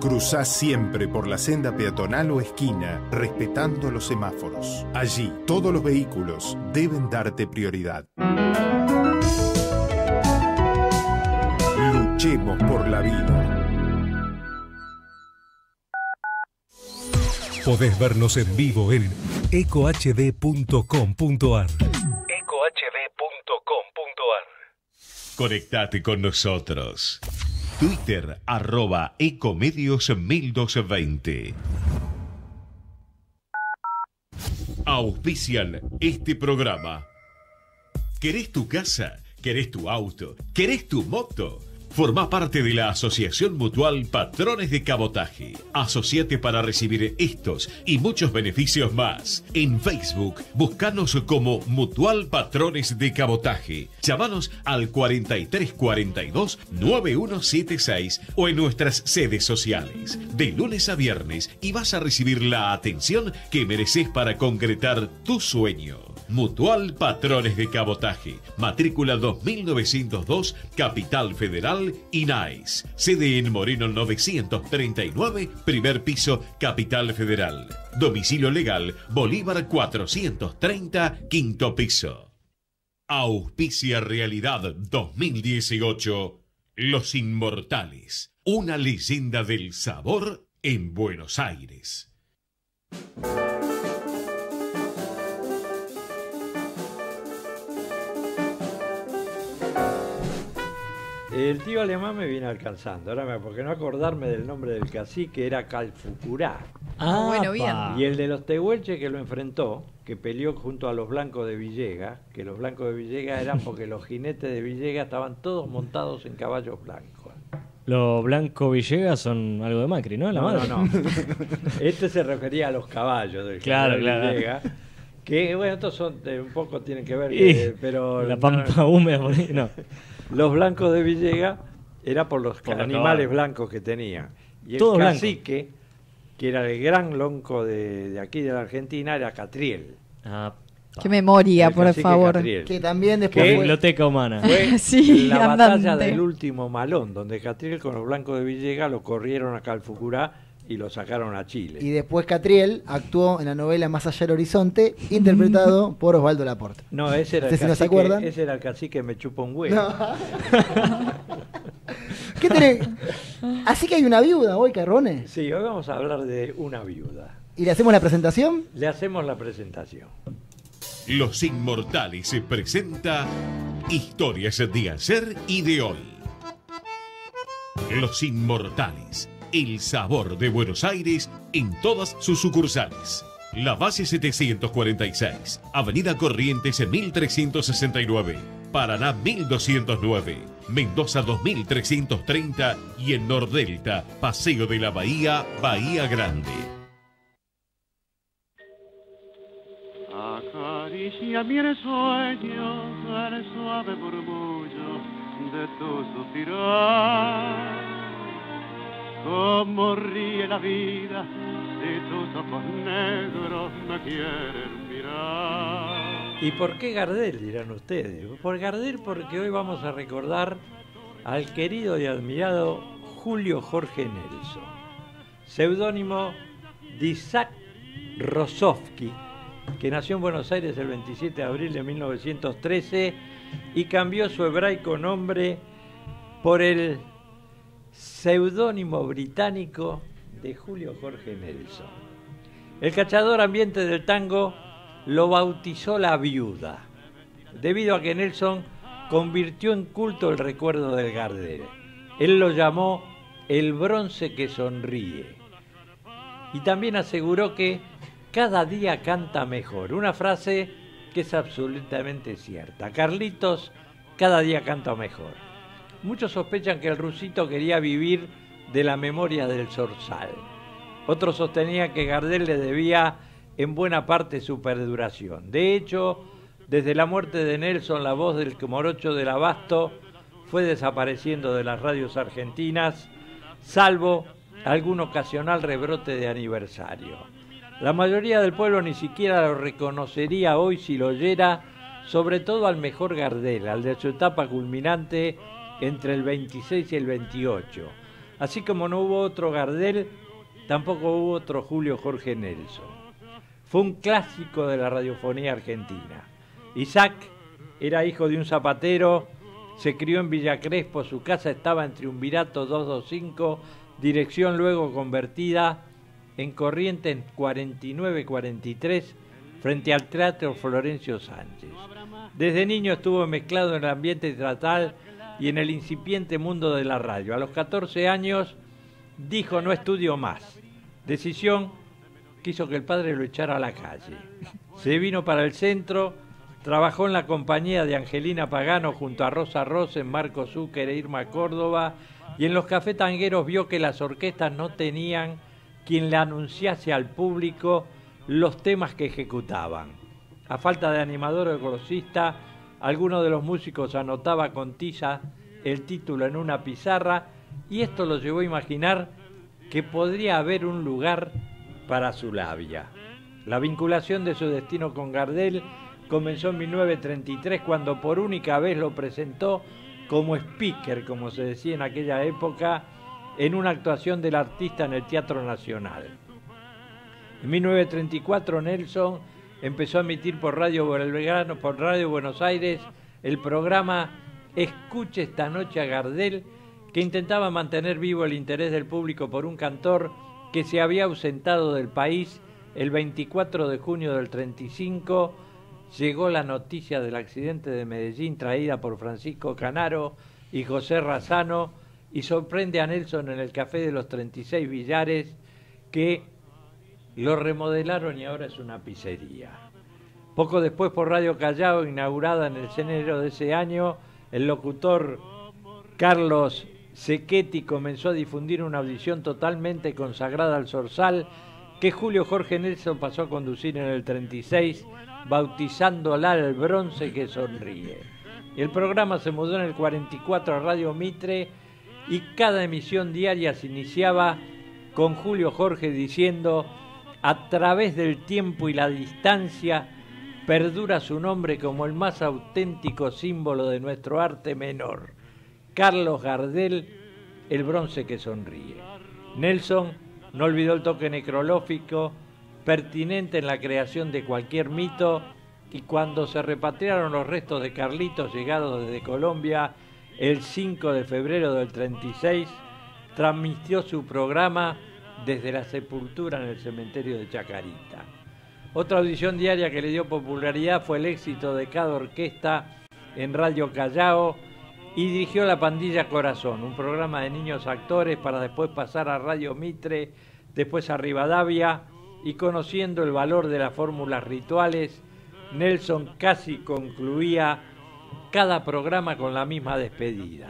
S8: Cruzá siempre por la senda peatonal o esquina, respetando los semáforos. Allí, todos los vehículos deben darte prioridad. Luchemos por la vida.
S1: Podés vernos en vivo en ecohd.com.ar.
S2: Conectate con nosotros. Twitter arroba Ecomedios 1220. Auspician este programa. ¿Querés tu casa? ¿Querés tu auto? ¿Querés tu moto? Forma parte de la Asociación Mutual Patrones de Cabotaje. Asociate para recibir estos y muchos beneficios más. En Facebook, buscanos como Mutual Patrones de Cabotaje. Llámanos al 4342-9176 o en nuestras sedes sociales. De lunes a viernes y vas a recibir la atención que mereces para concretar tu sueño. Mutual Patrones de Cabotaje. Matrícula 2902, Capital Federal, INAIS. Sede en Moreno 939, primer piso, Capital Federal. Domicilio legal, Bolívar 430, quinto piso. Auspicia Realidad 2018. Los Inmortales. Una leyenda del sabor en Buenos Aires.
S3: El tío alemán me viene alcanzando, ahora me, porque no acordarme del nombre del cacique era Calfucurá.
S4: Ah, bueno, bien.
S3: Y el de los tehuelches que lo enfrentó, que peleó junto a los blancos de Villegas, que los blancos de Villegas eran porque los jinetes de Villegas estaban todos montados en caballos blancos.
S5: Los Blanco Villegas son algo de Macri, ¿no? La
S3: No,
S5: madre.
S3: no, no. Este se refería a los caballos del
S5: Claro,
S3: general
S5: claro.
S3: Villegas, que bueno, estos son un poco tienen que ver,
S5: Y
S3: eh, pero
S5: la pampa húmeda, por ahí, no.
S3: Los blancos de Villegas era por los
S5: Por
S3: animales blancos que tenía. Y el cacique, que era el gran lonco de, de aquí de la Argentina, era Catriel.
S5: Ah,
S4: Qué memoria, por favor.
S3: Catriel.
S7: Que también después
S3: ¿Qué?
S7: fue-
S5: Biblioteca humana.
S3: Fue
S4: Sí,
S3: la batalla del último malón, donde Catriel con los blancos de Villegas lo corrieron a Calfucurá y lo sacaron a Chile.
S7: Y después Catriel actuó en la novela Más allá del horizonte, interpretado por Osvaldo Laporte.
S3: No, ese era, el
S7: ¿Ustedes se no se
S3: cacique,
S7: acuerdan?
S3: ese era el cacique me chupa un huevo.
S7: No. ¿Qué tenés? Así que hay una viuda hoy, Carrone.
S3: Sí, hoy vamos a hablar de una viuda.
S7: ¿Y le hacemos la presentación?
S3: Le hacemos la presentación.
S2: Los Inmortales se presenta Historias de ayer y de hoy. Los Inmortales, el sabor de Buenos Aires en todas sus sucursales. La base 746, Avenida Corrientes 1369, Paraná 1209, Mendoza 2330 y en Nordelta, Paseo de la Bahía, Bahía Grande.
S9: Acaricia mi el suave murmullo de tu. Como ríe la vida si tus ojos negros me quieren mirar.
S3: ¿Y por qué Gardel, dirán ustedes? Por Gardel porque hoy vamos a recordar al querido y admirado Julio Jorge Nelson, seudónimo de Isaac Rosowski, que nació en Buenos Aires el 27 de abril de 1913 y cambió su hebraico nombre por el seudónimo británico de Julio Jorge Nelson. El cachador ambiente del tango lo bautizó la viuda, debido a que Nelson convirtió en culto el recuerdo del Gardel. Él lo llamó el bronce que sonríe. Y también aseguró que cada día canta mejor, una frase que es absolutamente cierta. Carlitos cada día canta mejor. Muchos sospechan que el rusito quería vivir de la memoria del zorzal. Otros sostenían que Gardel le debía en buena parte su perduración. De hecho, desde la muerte de Nelson, la voz del morocho del abasto fue desapareciendo de las radios argentinas, salvo algún ocasional rebrote de aniversario. La mayoría del pueblo ni siquiera lo reconocería hoy si lo oyera sobre todo al mejor Gardel, al de su etapa culminante entre el 26 y el 28. Así como no hubo otro Gardel, tampoco hubo otro Julio Jorge Nelson. Fue un clásico de la radiofonía argentina. Isaac era hijo de un zapatero, se crió en Villa Crespo, su casa estaba en Triunvirato 225, dirección luego convertida en Corrientes 4943 frente al Teatro Florencio Sánchez. Desde niño estuvo mezclado en el ambiente teatral y en el incipiente mundo de la radio. A los 14 años dijo no estudio más. Decisión que que el padre lo echara a la calle. Se vino para el centro, trabajó en la compañía de Angelina Pagano junto a Rosa Rosen, Marco Zúquer e Irma Córdoba y en los cafés tangueros vio que las orquestas no tenían quien le anunciase al público los temas que ejecutaban. A falta de animador o grosista, alguno de los músicos anotaba con tiza el título en una pizarra y esto lo llevó a imaginar que podría haber un lugar para su labia. La vinculación de su destino con Gardel comenzó en 1933 cuando por única vez lo presentó como speaker, como se decía en aquella época, en una actuación del artista en el Teatro Nacional. En 1934 Nelson empezó a emitir por Radio por Radio Buenos Aires, el programa Escuche esta noche a Gardel, que intentaba mantener vivo el interés del público por un cantor que se había ausentado del país el 24 de junio del 35. Llegó la noticia del accidente de Medellín traída por Francisco Canaro y José Razano y sorprende a Nelson en el Café de los 36 Villares que lo remodelaron y ahora es una pizzería. Poco después por Radio Callao, inaugurada en el enero de ese año, el locutor Carlos Sequetti comenzó a difundir una audición totalmente consagrada al Zorzal que Julio Jorge Nelson pasó a conducir en el 36, bautizándola el bronce que sonríe. El programa se mudó en el 44 a Radio Mitre y cada emisión diaria se iniciaba con Julio Jorge diciendo a través del tiempo y la distancia perdura su nombre como el más auténtico símbolo de nuestro arte menor. Carlos Gardel, el bronce que sonríe. Nelson no olvidó el toque necrológico pertinente en la creación de cualquier mito y cuando se repatriaron los restos de Carlitos llegados desde Colombia el 5 de febrero del 36, transmitió su programa desde la sepultura en el cementerio de Chacarita. Otra audición diaria que le dio popularidad fue el éxito de cada orquesta en Radio Callao y dirigió La Pandilla Corazón, un programa de niños actores para después pasar a Radio Mitre, después a Rivadavia y conociendo el valor de las fórmulas rituales, Nelson casi concluía cada programa con la misma despedida.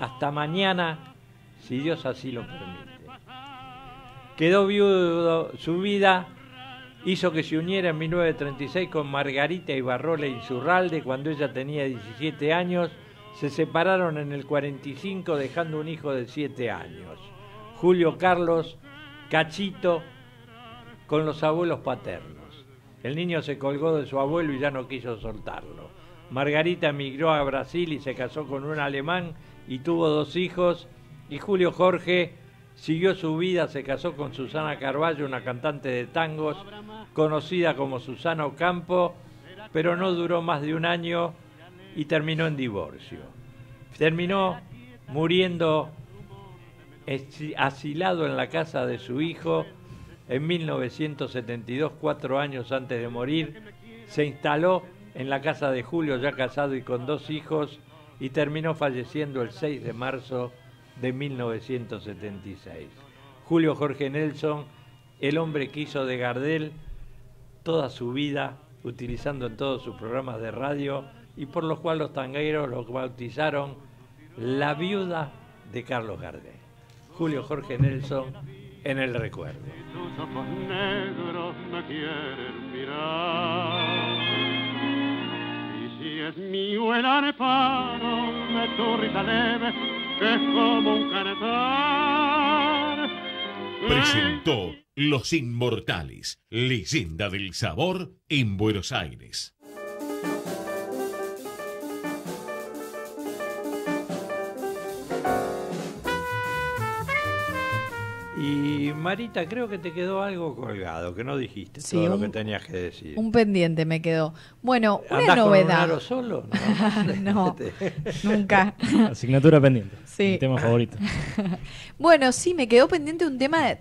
S3: Hasta mañana, si Dios así lo permite. Quedó viudo, su vida hizo que se uniera en 1936 con Margarita Ibarrola Insurralde cuando ella tenía 17 años. Se separaron en el 45 dejando un hijo de 7 años. Julio Carlos Cachito con los abuelos paternos. El niño se colgó de su abuelo y ya no quiso soltarlo. Margarita emigró a Brasil y se casó con un alemán y tuvo dos hijos. Y Julio Jorge siguió su vida, se casó con Susana Carballo, una cantante de tangos, conocida como Susana Ocampo, pero no duró más de un año y terminó en divorcio. Terminó muriendo asilado en la casa de su hijo en 1972, cuatro años antes de morir. Se instaló en la casa de Julio, ya casado y con dos hijos, y terminó falleciendo el 6 de marzo de 1976. Julio Jorge Nelson, el hombre que hizo de Gardel toda su vida, utilizando en todos sus programas de radio, y por los cuales los tangueros lo bautizaron la viuda de Carlos Gardel. Julio Jorge Nelson en el recuerdo.
S9: ojos negros me quieren mirar. Y si es leve, es como un cantar.
S2: Presentó Los Inmortales, leyenda del sabor en Buenos Aires.
S3: Y Marita, creo que te quedó algo colgado, que no dijiste todo lo que tenías que decir.
S4: Un pendiente me quedó. Bueno, una
S3: novedad. Con un aro solo?
S4: No nunca.
S5: Asignatura pendiente.
S4: Sí.
S5: Mi tema favorito.
S4: Bueno, sí, me quedó pendiente un tema de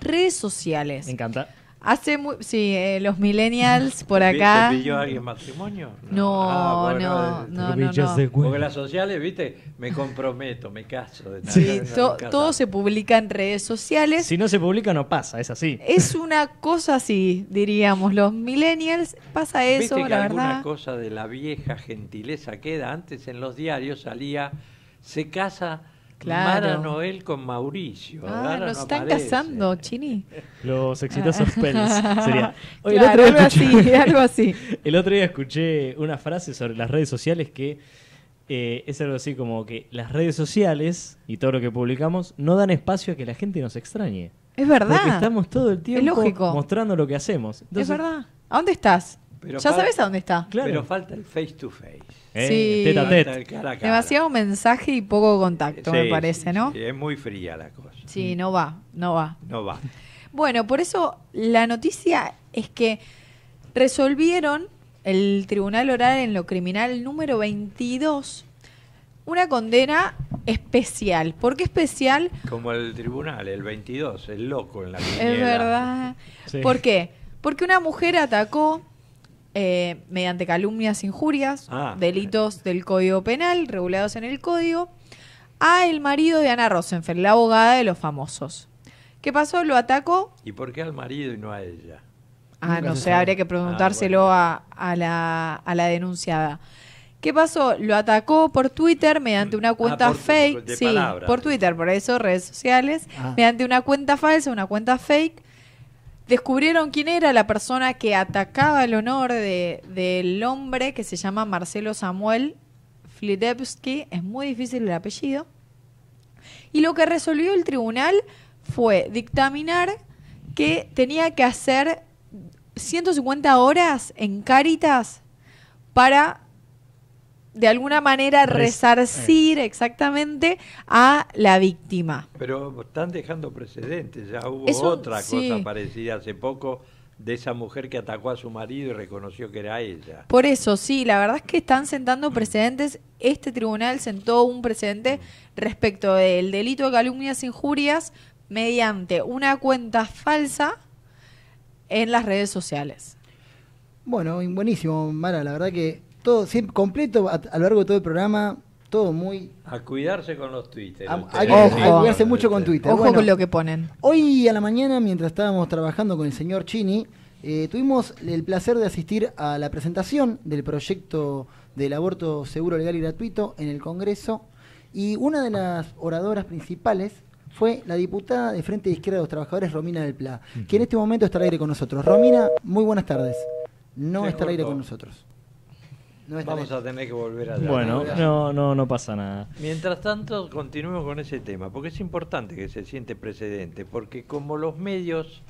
S4: redes sociales.
S5: Me encanta.
S4: Hace muy, sí, eh, los millennials por
S3: ¿Te
S4: acá.
S3: pidió alguien matrimonio?
S4: No,
S3: Ah,
S4: no,
S3: eh,
S4: no, no, no.
S3: Porque las sociales, viste, me comprometo, me caso. De
S4: Sí,
S3: nada,
S4: todo se publica en redes sociales.
S5: Si no se publica, no pasa, es así.
S4: Es una cosa así, diríamos, los millennials, pasa eso,
S3: Viste que
S4: la
S3: alguna
S4: verdad.
S3: cosa de la vieja gentileza queda. Antes en los diarios salía, se casa
S4: Claro.
S3: Mara Noel con Mauricio.
S4: Ah, nos
S3: no
S4: están
S3: aparece.
S4: casando, Chini.
S5: Los exitosos Pels sería. Oye,
S4: Claro,
S5: día
S4: algo
S5: escuché-
S4: así, algo así.
S5: El otro día escuché una frase sobre las redes sociales que eh, es algo así como que las redes sociales y todo lo que publicamos no dan espacio a que la gente nos extrañe.
S4: Es verdad.
S5: Porque estamos todo el tiempo
S4: lógico.
S5: mostrando lo que hacemos.
S4: es verdad. ¿A dónde estás?
S3: Pero
S4: ya sabes a dónde está.
S5: Claro.
S3: Pero falta el face to face.
S5: eh,
S4: Sí.
S3: cara cara.
S4: Demasiado mensaje y poco contacto,
S3: Sí,
S4: me parece,
S3: sí,
S4: ¿no?
S3: sí, es muy fría la cosa.
S4: Sí, no va, no va.
S3: No va.
S4: Bueno, por eso la noticia es que resolvieron el Tribunal Oral en lo Criminal número 22 una condena especial. ¿Por qué especial?
S3: Como el tribunal, el 22, el loco en la
S4: Es
S3: quiniela.
S4: verdad.
S5: Sí.
S4: ¿Por qué? Porque una mujer atacó eh, mediante calumnias, injurias,
S3: Ah.
S4: delitos del Código Penal regulados en el Código, a el marido de Ana Rosenfeld, la abogada de los famosos. ¿Qué pasó? Lo atacó.
S3: ¿Y por qué al marido y no a ella?
S4: Ah,
S7: Nunca
S4: no sé,
S7: sabe.
S4: habría que preguntárselo a, a la, a la denunciada. ¿Qué pasó? Lo atacó por Twitter mediante una cuenta
S3: Ah, por tu-
S4: fake.
S3: de
S4: sí,
S3: palabra.
S4: por Twitter, por eso redes sociales.
S7: Ah.
S4: Mediante una cuenta falsa, una cuenta fake. Descubrieron quién era la persona que atacaba el honor de- del hombre que se llama Marcelo Samuel Flidevsky. Es muy difícil el apellido. Y lo que resolvió el tribunal fue dictaminar que tenía que hacer 150 horas en Cáritas para de alguna manera
S5: Res-
S4: resarcir exactamente a la víctima.
S3: Pero están dejando precedentes. Ya hubo otra
S4: sí.
S3: cosa parecida hace poco de esa mujer que atacó a su marido y reconoció que era ella.
S4: Por eso, sí, la verdad es que están sentando precedentes. Este tribunal sentó un precedente respecto del delito de calumnias e injurias mediante una cuenta falsa en las redes sociales.
S7: Bueno, y buenísimo, Mara. La verdad que todo siempre completo a, a lo largo de todo el programa, todo muy.
S3: A cuidarse con los Twitter.
S7: a- hay,
S4: Ojo.
S7: cuidarse mucho con Twitter.
S4: Ojo
S7: Bueno,
S4: con lo que ponen.
S7: Hoy a la mañana, mientras estábamos trabajando con el señor Chini, eh, tuvimos el placer de asistir a la presentación del proyecto del aborto seguro, legal y gratuito en el Congreso. Y una de las oradoras principales fue la diputada de Frente de Izquierda de los Trabajadores, Romina del Pla, que en este momento está al aire con nosotros. Romina, muy buenas tardes. No
S3: Se
S7: está al aire con nosotros. No
S3: Vamos a tener que volver allá.
S5: Bueno, no, no, no pasa nada.
S3: Mientras tanto, continuemos con ese tema, porque es importante que se siente precedente, porque como los medios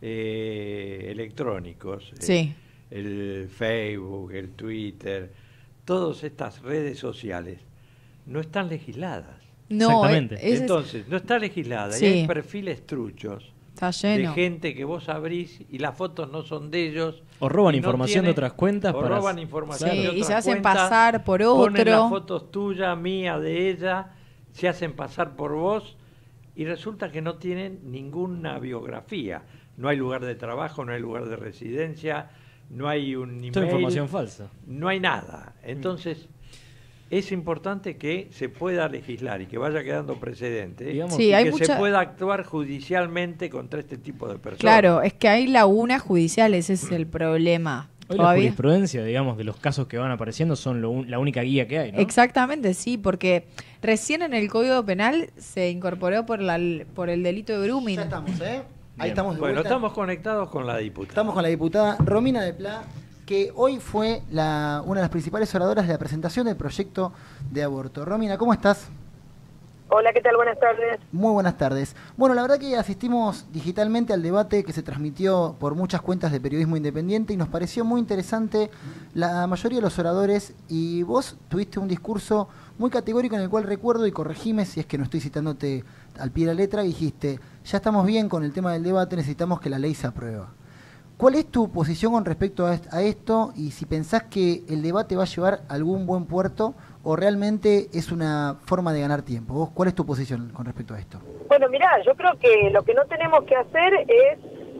S3: eh, electrónicos, eh,
S4: Sí.
S3: el Facebook, el Twitter, todas estas redes sociales, no están legisladas.
S4: No,
S5: Exactamente.
S4: ese es-
S3: Entonces, no está legislada
S4: Sí.
S3: y hay perfiles truchos
S4: está
S3: de gente que vos abrís y las fotos no son de ellos.
S5: O roban
S3: y no
S5: información de otras cuentas
S3: O
S5: para-
S3: roban información
S4: Sí,
S3: de
S4: y
S3: otras
S4: se hacen
S3: cuentas,
S4: pasar por
S3: Ponen
S4: otro.
S3: las fotos tuyas, mía, de ella, se hacen pasar por vos y resulta que no tienen ninguna biografía. No hay lugar de trabajo, no hay lugar de residencia, no hay un email.
S5: Toda información falsa.
S3: No hay nada. Entonces, es importante que se pueda legislar y que vaya quedando precedente.
S5: Digamos
S4: Sí,
S3: y
S4: hay
S3: que
S4: mucha-
S3: se pueda actuar judicialmente contra este tipo de personas.
S4: Claro, es que hay lagunas judiciales, ese es el problema.
S5: Hoy la jurisprudencia, digamos, de los casos que van apareciendo son lo un- la única guía que hay, ¿no?
S4: Exactamente, sí, porque recién en el Código Penal se incorporó por, la, por el delito de grooming.
S7: Ya estamos, ¿eh? Ahí
S5: Bien.
S7: estamos de
S3: Bueno,
S7: vuelta.
S3: estamos conectados con la diputada.
S7: Estamos con la diputada Romina de Pla, que hoy fue la, una de las principales oradoras de la presentación del proyecto de aborto. Romina, ¿cómo estás?
S10: Hola, ¿qué tal? Buenas tardes.
S7: Muy buenas tardes. Bueno, la verdad que asistimos digitalmente al debate que se transmitió por muchas cuentas de periodismo independiente y nos pareció muy interesante la mayoría de los oradores y vos tuviste un discurso muy categórico en el cual recuerdo y corregime si es que no estoy citándote al pie de la letra, dijiste, ya estamos bien con el tema del debate, necesitamos que la ley se apruebe. ¿Cuál es tu posición con respecto a, est- a esto y si pensás que el debate va a llevar algún buen puerto o realmente es una forma de ganar tiempo? ¿Vos cuál es tu posición con respecto a esto?
S10: Bueno, mirá, yo creo que lo que no tenemos que hacer es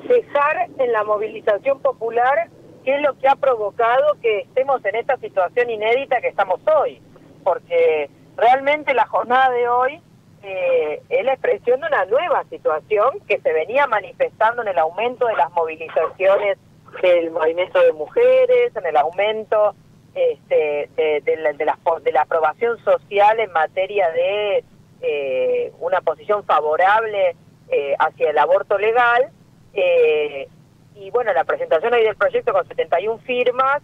S10: cejar en la movilización popular, que es lo que ha provocado que estemos en esta situación inédita que estamos hoy. Porque realmente la jornada de hoy eh, es la expresión de una nueva situación que se venía manifestando en el aumento de las movilizaciones del movimiento de mujeres, en el aumento este, de, la, de la- de la aprobación social en materia de eh, una posición favorable eh, hacia el aborto legal. eh, y bueno, la presentación hoy del proyecto con 71 firmas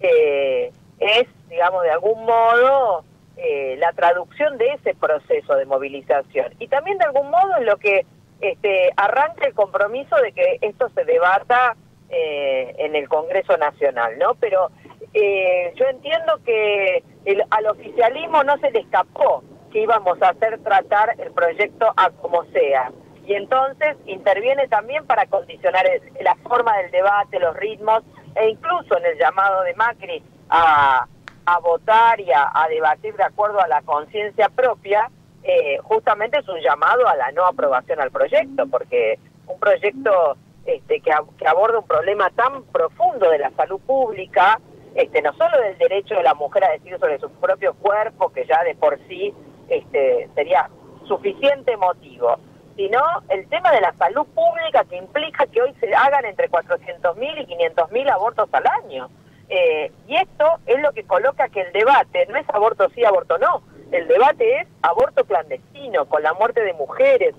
S10: eh, es, digamos, de algún modo eh, la traducción de ese proceso de movilización. Y también de algún modo es lo que este, arranca el compromiso de que esto se debata eh, en el Congreso Nacional, ¿no? Pero eh, yo entiendo que el- al oficialismo no se le escapó que íbamos a hacer tratar el proyecto a como sea. Y entonces interviene también para condicionar el- la forma del debate, los ritmos, e incluso en el llamado de Macri a, a votar y a, debatir de acuerdo a la conciencia propia, eh, justamente es un llamado a la no aprobación al proyecto, porque un proyecto este, que aborda un problema tan profundo de la salud pública, este, no solo del derecho de la mujer a decidir sobre su propio cuerpo, que ya de por sí este, sería suficiente motivo, sino el tema de la salud pública que implica que hoy se hagan entre 400.000 y 500.000 abortos al año. Eh, y esto es lo que coloca que el debate no es aborto sí, aborto no. El debate es aborto clandestino, con la muerte de mujeres,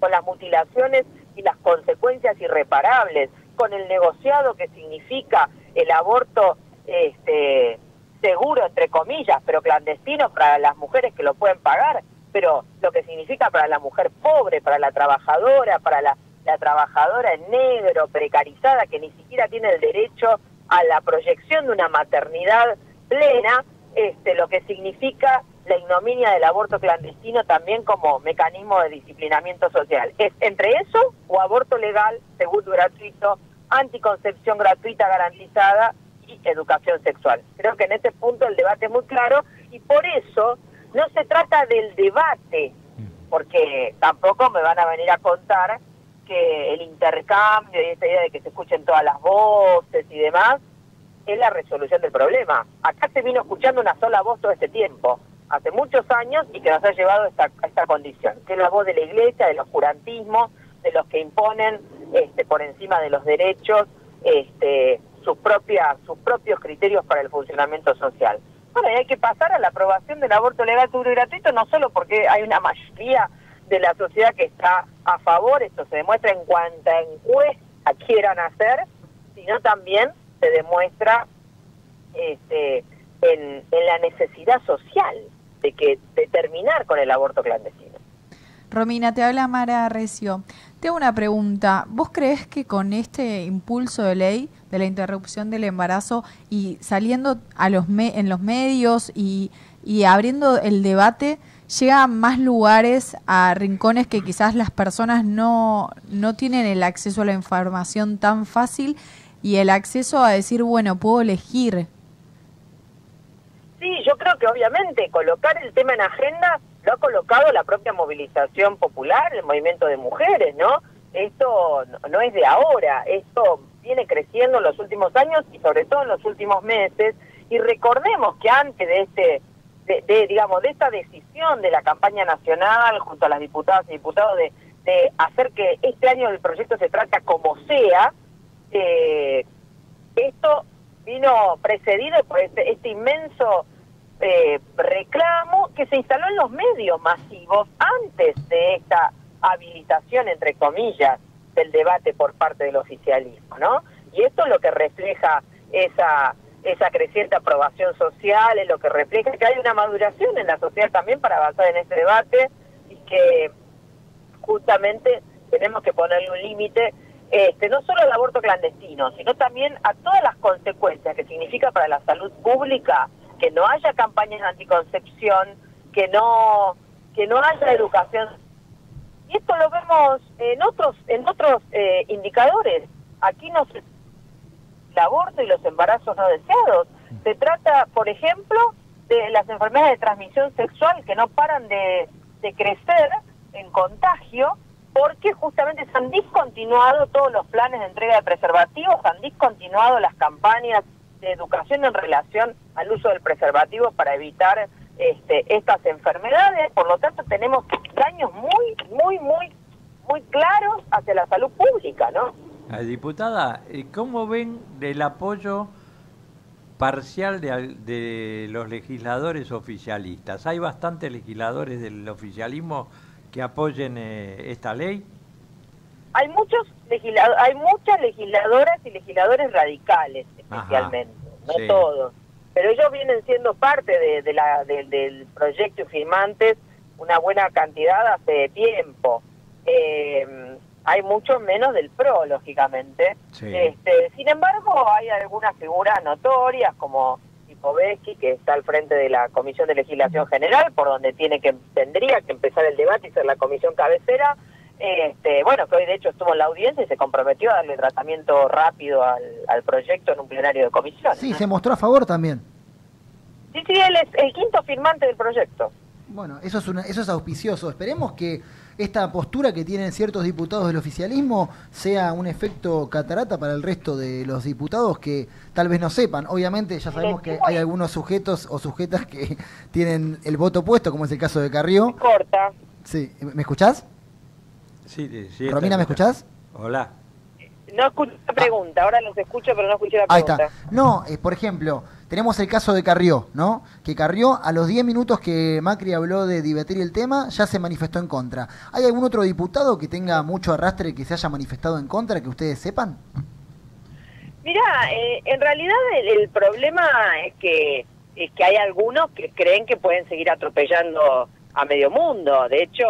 S10: con las mutilaciones y las consecuencias irreparables, con el negociado que significa el aborto este, seguro, entre comillas, pero clandestino para las mujeres que lo pueden pagar, pero lo que significa para la mujer pobre, para la trabajadora, para la, la trabajadora en negro, precarizada, que ni siquiera tiene el derecho a la proyección de una maternidad plena, este, lo que significa la ignominia del aborto clandestino también como mecanismo de disciplinamiento social. Es entre eso o aborto legal, seguro gratuito, anticoncepción gratuita garantizada y educación sexual. Creo que en este punto el debate es muy claro y por eso no se trata del debate, porque tampoco me van a venir a contar que el intercambio y esa idea de que se escuchen todas las voces y demás es la resolución del problema. Acá se vino escuchando una sola voz todo este tiempo, hace muchos años, y que nos ha llevado a esta, a esta condición, que es la voz de la iglesia, del oscurantismo, de los que imponen este, por encima de los derechos este, sus, propias, sus propios criterios para el funcionamiento social. Ahora, y hay que pasar a la aprobación del aborto legal, seguro y gratuito, no solo porque hay una mayoría de la sociedad que está a favor, esto se demuestra en cuanta encuesta quieran hacer, sino también se demuestra este, en, en la necesidad social de que de terminar con el aborto clandestino.
S4: Romina, te habla Mara Recio. Te hago una pregunta. ¿Vos crees que con este impulso de ley de la interrupción del embarazo y saliendo a los me- en los medios y, y abriendo el debate, llega a más lugares, a rincones que quizás las personas no, no tienen el acceso a la información tan fácil y el acceso a decir, bueno, puedo elegir?
S10: Sí, yo creo que obviamente colocar el tema en agenda lo ha colocado la propia movilización popular, el movimiento de mujeres, ¿no? Esto no- es de ahora, esto viene creciendo en los últimos años y sobre todo en los últimos meses. Y recordemos que antes de este, de, de, digamos, de esta decisión de la campaña nacional junto a las diputadas y diputados de, de hacer que este año el proyecto se trata como sea, eh, esto vino precedido por este, este inmenso eh, reclamo que se instaló en los medios masivos antes de esta habilitación, entre comillas, del debate por parte del oficialismo, ¿no? Y esto es lo que refleja esa esa creciente aprobación social, es lo que refleja que hay una maduración en la sociedad también para avanzar en este debate y que justamente tenemos que ponerle un límite este, no solo al aborto clandestino, sino también a todas las consecuencias que significa para la salud pública que no haya campañas de anticoncepción, que no que no haya educación. Y esto lo vemos en otros, en otros eh, indicadores. Aquí no se el aborto y los embarazos no deseados. Se trata, por ejemplo, de las enfermedades de transmisión sexual que no paran de, crecer en contagio porque justamente se han discontinuado todos los planes de entrega de preservativos, se han discontinuado las campañas de educación en relación al uso del preservativo para evitar este, estas enfermedades. Por lo tanto, tenemos daños muy, muy, muy, muy claros hacia la salud pública, ¿no?
S3: Diputada, eh, ¿cómo ven del apoyo parcial de, de los legisladores oficialistas? ¿Hay bastantes legisladores del oficialismo que apoyen eh, esta ley?
S10: Hay muchos legislado- hay muchas legisladoras y legisladores radicales,
S3: Ajá,
S10: especialmente, no
S3: sí.
S10: todos. Pero ellos vienen siendo parte de, de la, de- del proyecto y firmantes una buena cantidad hace tiempo. Eh, hay mucho menos del PRO, lógicamente.
S3: Sí.
S10: Este, sin embargo, hay algunas figuras notorias como Lipovetsky, que está al frente de la Comisión de Legislación General, por donde tiene que tendría que empezar el debate y ser la comisión cabecera. Este, bueno, que hoy de hecho estuvo en la audiencia y se comprometió a darle tratamiento rápido al, al proyecto en un plenario de comisión.
S7: Sí, se mostró a favor también.
S10: Sí, sí, él es el quinto firmante del proyecto.
S7: Bueno, eso es, una- eso es auspicioso. Esperemos que esta postura que tienen ciertos diputados del oficialismo sea un efecto catarata para el resto de los diputados que tal vez no sepan. Obviamente ya sabemos que hay algunos sujetos o sujetas que tienen el voto opuesto, como es el caso de Carrió.
S10: Corta.
S7: Sí, ¿me escuchás?
S3: Sí, sí, sí,
S7: Romina, ¿me escuchás?
S3: Hola.
S10: No escuché la pregunta, ahora los escucho, pero no escuché la
S7: Ahí
S10: pregunta.
S7: está. No, eh, por ejemplo, tenemos el caso de Carrió, ¿no? Que Carrió, a los 10 minutos que Macri habló de debatir el tema, ya se manifestó en contra. ¿Hay algún otro diputado que tenga mucho arrastre que se haya manifestado en contra, que ustedes sepan?
S10: Mira, eh, en realidad el, el problema es que es que hay algunos que creen que pueden seguir atropellando a medio mundo. De hecho,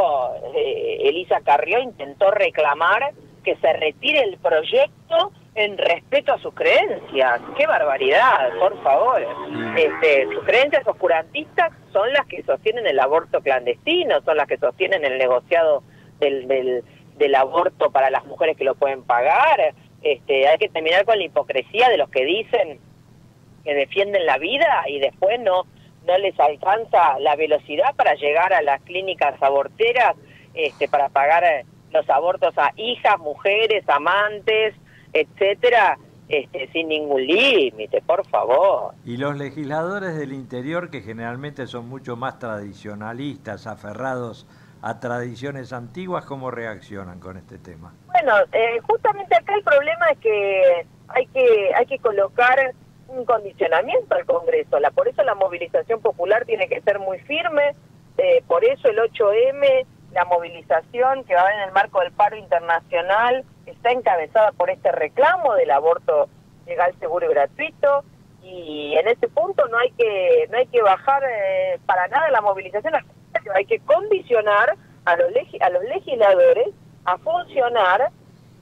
S10: eh, Elisa Carrió intentó reclamar que se retire el proyecto en respeto a sus creencias. ¡Qué barbaridad, por favor! Este, sus creencias oscurantistas son las que sostienen el aborto clandestino, son las que sostienen el negociado del, del, del aborto para las mujeres que lo pueden pagar. Este, hay que terminar con la hipocresía de los que dicen que defienden la vida y después no no les alcanza la velocidad para llegar a las clínicas aborteras este para pagar los abortos a hijas, mujeres, amantes, etcétera, este sin ningún límite, por favor.
S3: Y los legisladores del interior, que generalmente son mucho más tradicionalistas, aferrados a tradiciones antiguas, ¿cómo reaccionan con este tema?
S10: Bueno, eh, justamente acá el problema es que hay que hay que colocar un condicionamiento al Congreso. La, por eso la movilización popular tiene que ser muy firme. eh, por eso el 8M, la movilización que va a haber en el marco del paro internacional, está encabezada por este reclamo del aborto legal, seguro y gratuito. Y en ese punto no hay que no hay que bajar eh, para nada la movilización. Hay que condicionar a los a los legisladores a funcionar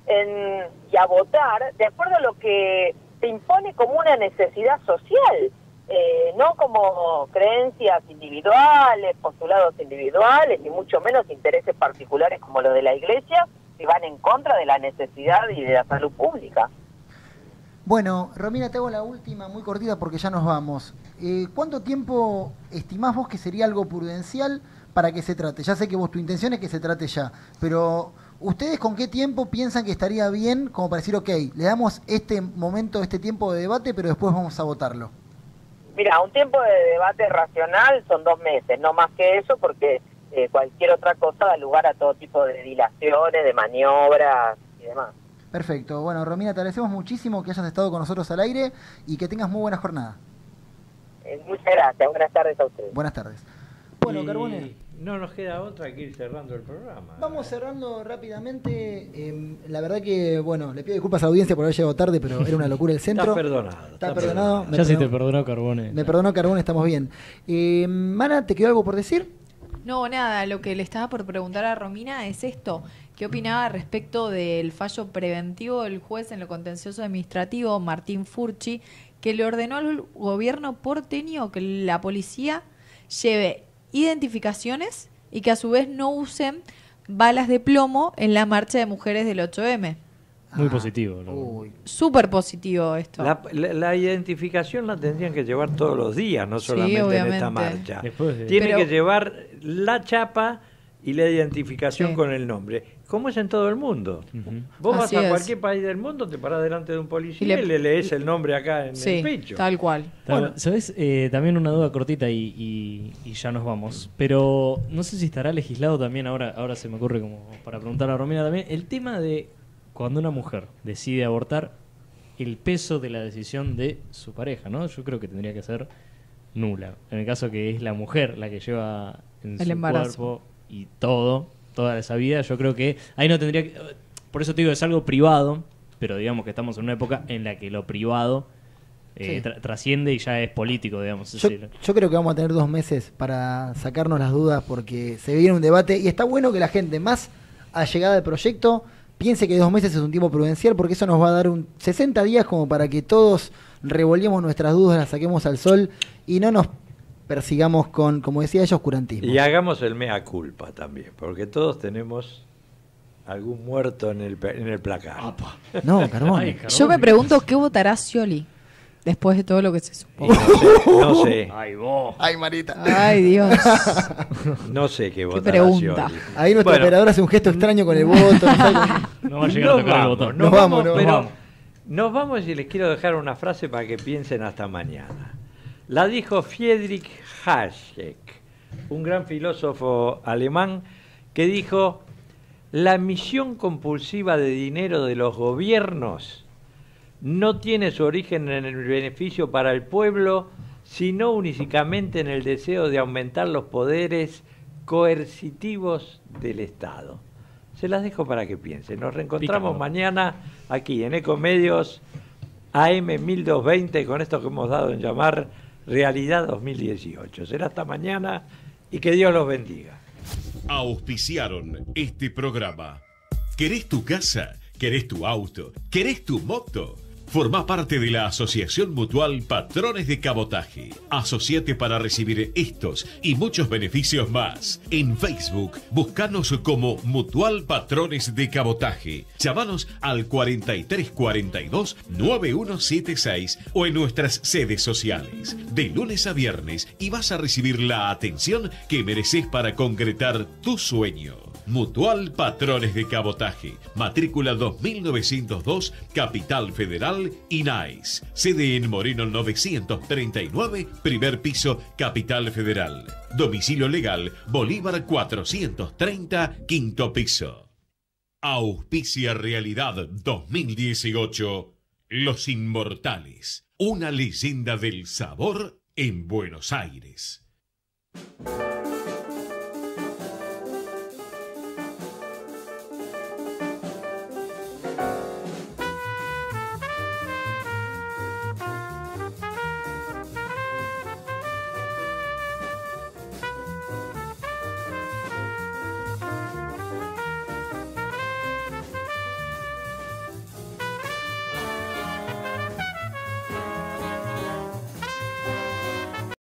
S10: en- y a votar de acuerdo a lo que se impone como una necesidad social, eh, no como creencias individuales, postulados individuales, y mucho menos intereses particulares como los de la Iglesia, que van en contra de la necesidad y de la salud pública.
S7: Bueno, Romina, te hago la última muy cortita porque ya nos vamos. Eh, ¿Cuánto tiempo estimás vos que sería algo prudencial para que se trate? Ya sé que vos tu intención es que se trate ya, pero ¿ustedes con qué tiempo piensan que estaría bien como para decir, ok, le damos este momento, este tiempo de debate, pero después vamos a votarlo?
S10: Mira, un tiempo de debate racional son dos meses, no más que eso, porque eh, cualquier otra cosa da lugar a todo tipo de dilaciones, de maniobras y demás.
S7: Perfecto. Bueno, Romina, te agradecemos muchísimo que hayas estado con nosotros al aire y que tengas muy buena jornada.
S10: Eh, muchas gracias, buenas tardes a ustedes.
S7: Buenas tardes. Bueno,
S3: Y
S7: Carbone.
S3: No nos queda otra que ir cerrando el programa.
S7: Vamos cerrando rápidamente. eh, la verdad que, bueno, le pido disculpas a la audiencia por haber llegado tarde, pero era una locura el centro.
S3: Está perdonado.
S7: Está perdonado. Me
S5: Ya se te
S7: perdonó-
S5: Carbone.
S7: Me perdonó Carbón, estamos bien. Eh, Mana, ¿te quedó algo por decir?
S4: No, nada, lo que le estaba por preguntar a Romina es esto. ¿Qué opinaba respecto del fallo preventivo del juez en lo contencioso administrativo, Martín Furchi, que le ordenó al gobierno porteño que la policía lleve identificaciones y que a su vez no usen balas de plomo en la marcha de mujeres del 8M.
S5: Muy positivo. ¿no?
S4: Súper positivo esto.
S3: La, la- la identificación la tendrían que llevar todos los días, no
S4: Sí,
S3: solamente en esta marcha.
S5: De-
S3: Tienen
S4: Pero-
S3: que llevar la chapa y la identificación
S4: Sí.
S3: con el nombre, como es en todo el mundo. Vos
S4: Así
S3: vas a
S4: es.
S3: cualquier país del mundo, te parás delante de un policía
S4: Y
S3: y
S4: le-
S3: le, lees el nombre acá en
S4: Sí,
S3: el pecho.
S4: tal cual.
S5: Tal- ¿Sabes? Eh, también una duda cortita y, y- y ya nos vamos. Pero no sé si estará legislado también, ahora, ahora se me ocurre como para preguntar a Romina también, el tema de cuando una mujer decide abortar, el peso de la decisión de su pareja, ¿no? Yo creo que tendría que ser nula. En el caso que es la mujer la que lleva en
S4: El
S5: su
S4: embarazo.
S5: cuerpo y todo, toda esa vida, yo creo que ahí no tendría que... Por eso te digo, es algo privado, pero digamos que estamos en una época en la que lo privado eh,
S7: Sí.
S5: tra- trasciende y ya es político, digamos. es
S7: Yo,
S5: decir,
S7: yo creo que vamos a tener dos meses para sacarnos las dudas porque se viene un debate y está bueno que la gente más allegada del proyecto piense que dos meses es un tiempo prudencial porque eso nos va a dar un 60 días como para que todos revolvemos nuestras dudas, las saquemos al sol y no nos persigamos con, como decía ella, oscurantismo.
S3: Y hagamos el mea culpa también, porque todos tenemos algún muerto en el, pe- en el placar.
S7: No, Carbón.
S4: Yo me pregunto qué votará Scioli después de todo lo que se supo.
S3: No sé.
S5: Ay, vos.
S7: Ay, Marita.
S4: Ay, Dios.
S3: No sé qué votará
S4: pregunta.
S3: Scioli.
S7: Ahí nuestro
S3: Bueno,
S7: operador hace un gesto extraño con el voto. no
S5: No va a llegar a
S3: nos
S5: tocar el
S3: vamos,
S5: botón.
S3: Nos,
S7: Nos
S3: vamos,
S7: vamos, nos
S3: pero
S5: vamos.
S3: nos vamos y les quiero dejar una frase para que piensen hasta mañana. La dijo Friedrich Hayek, un gran filósofo alemán que dijo, la emisión compulsiva de dinero de los gobiernos no tiene su origen en el beneficio para el pueblo, sino únicamente en el deseo de aumentar los poderes coercitivos del Estado. Se las dejo para que piensen. Nos reencontramos
S5: Pícaro.
S3: mañana aquí en Ecomedios AM 1220 con esto que hemos dado en llamar Realidad 2018. Será hasta mañana y que Dios los bendiga.
S2: Auspiciaron este programa. ¿Querés tu casa? ¿Querés tu auto? ¿Querés tu moto? Forma parte de la Asociación Mutual Patrones de Cabotaje. Asociate para recibir estos y muchos beneficios más. En Facebook, buscanos como Mutual Patrones de Cabotaje. Llámanos al 4342 9176 o en nuestras sedes sociales. De lunes a viernes y vas a recibir la atención que mereces para concretar tu sueño. Mutual Patrones de Cabotaje. Matrícula 2902, Capital Federal, INAIS. Sede en Moreno 939, primer piso, Capital Federal. Domicilio legal, Bolívar 430, quinto piso. Auspicia Realidad 2018. Los Inmortales. Una leyenda del sabor en Buenos Aires.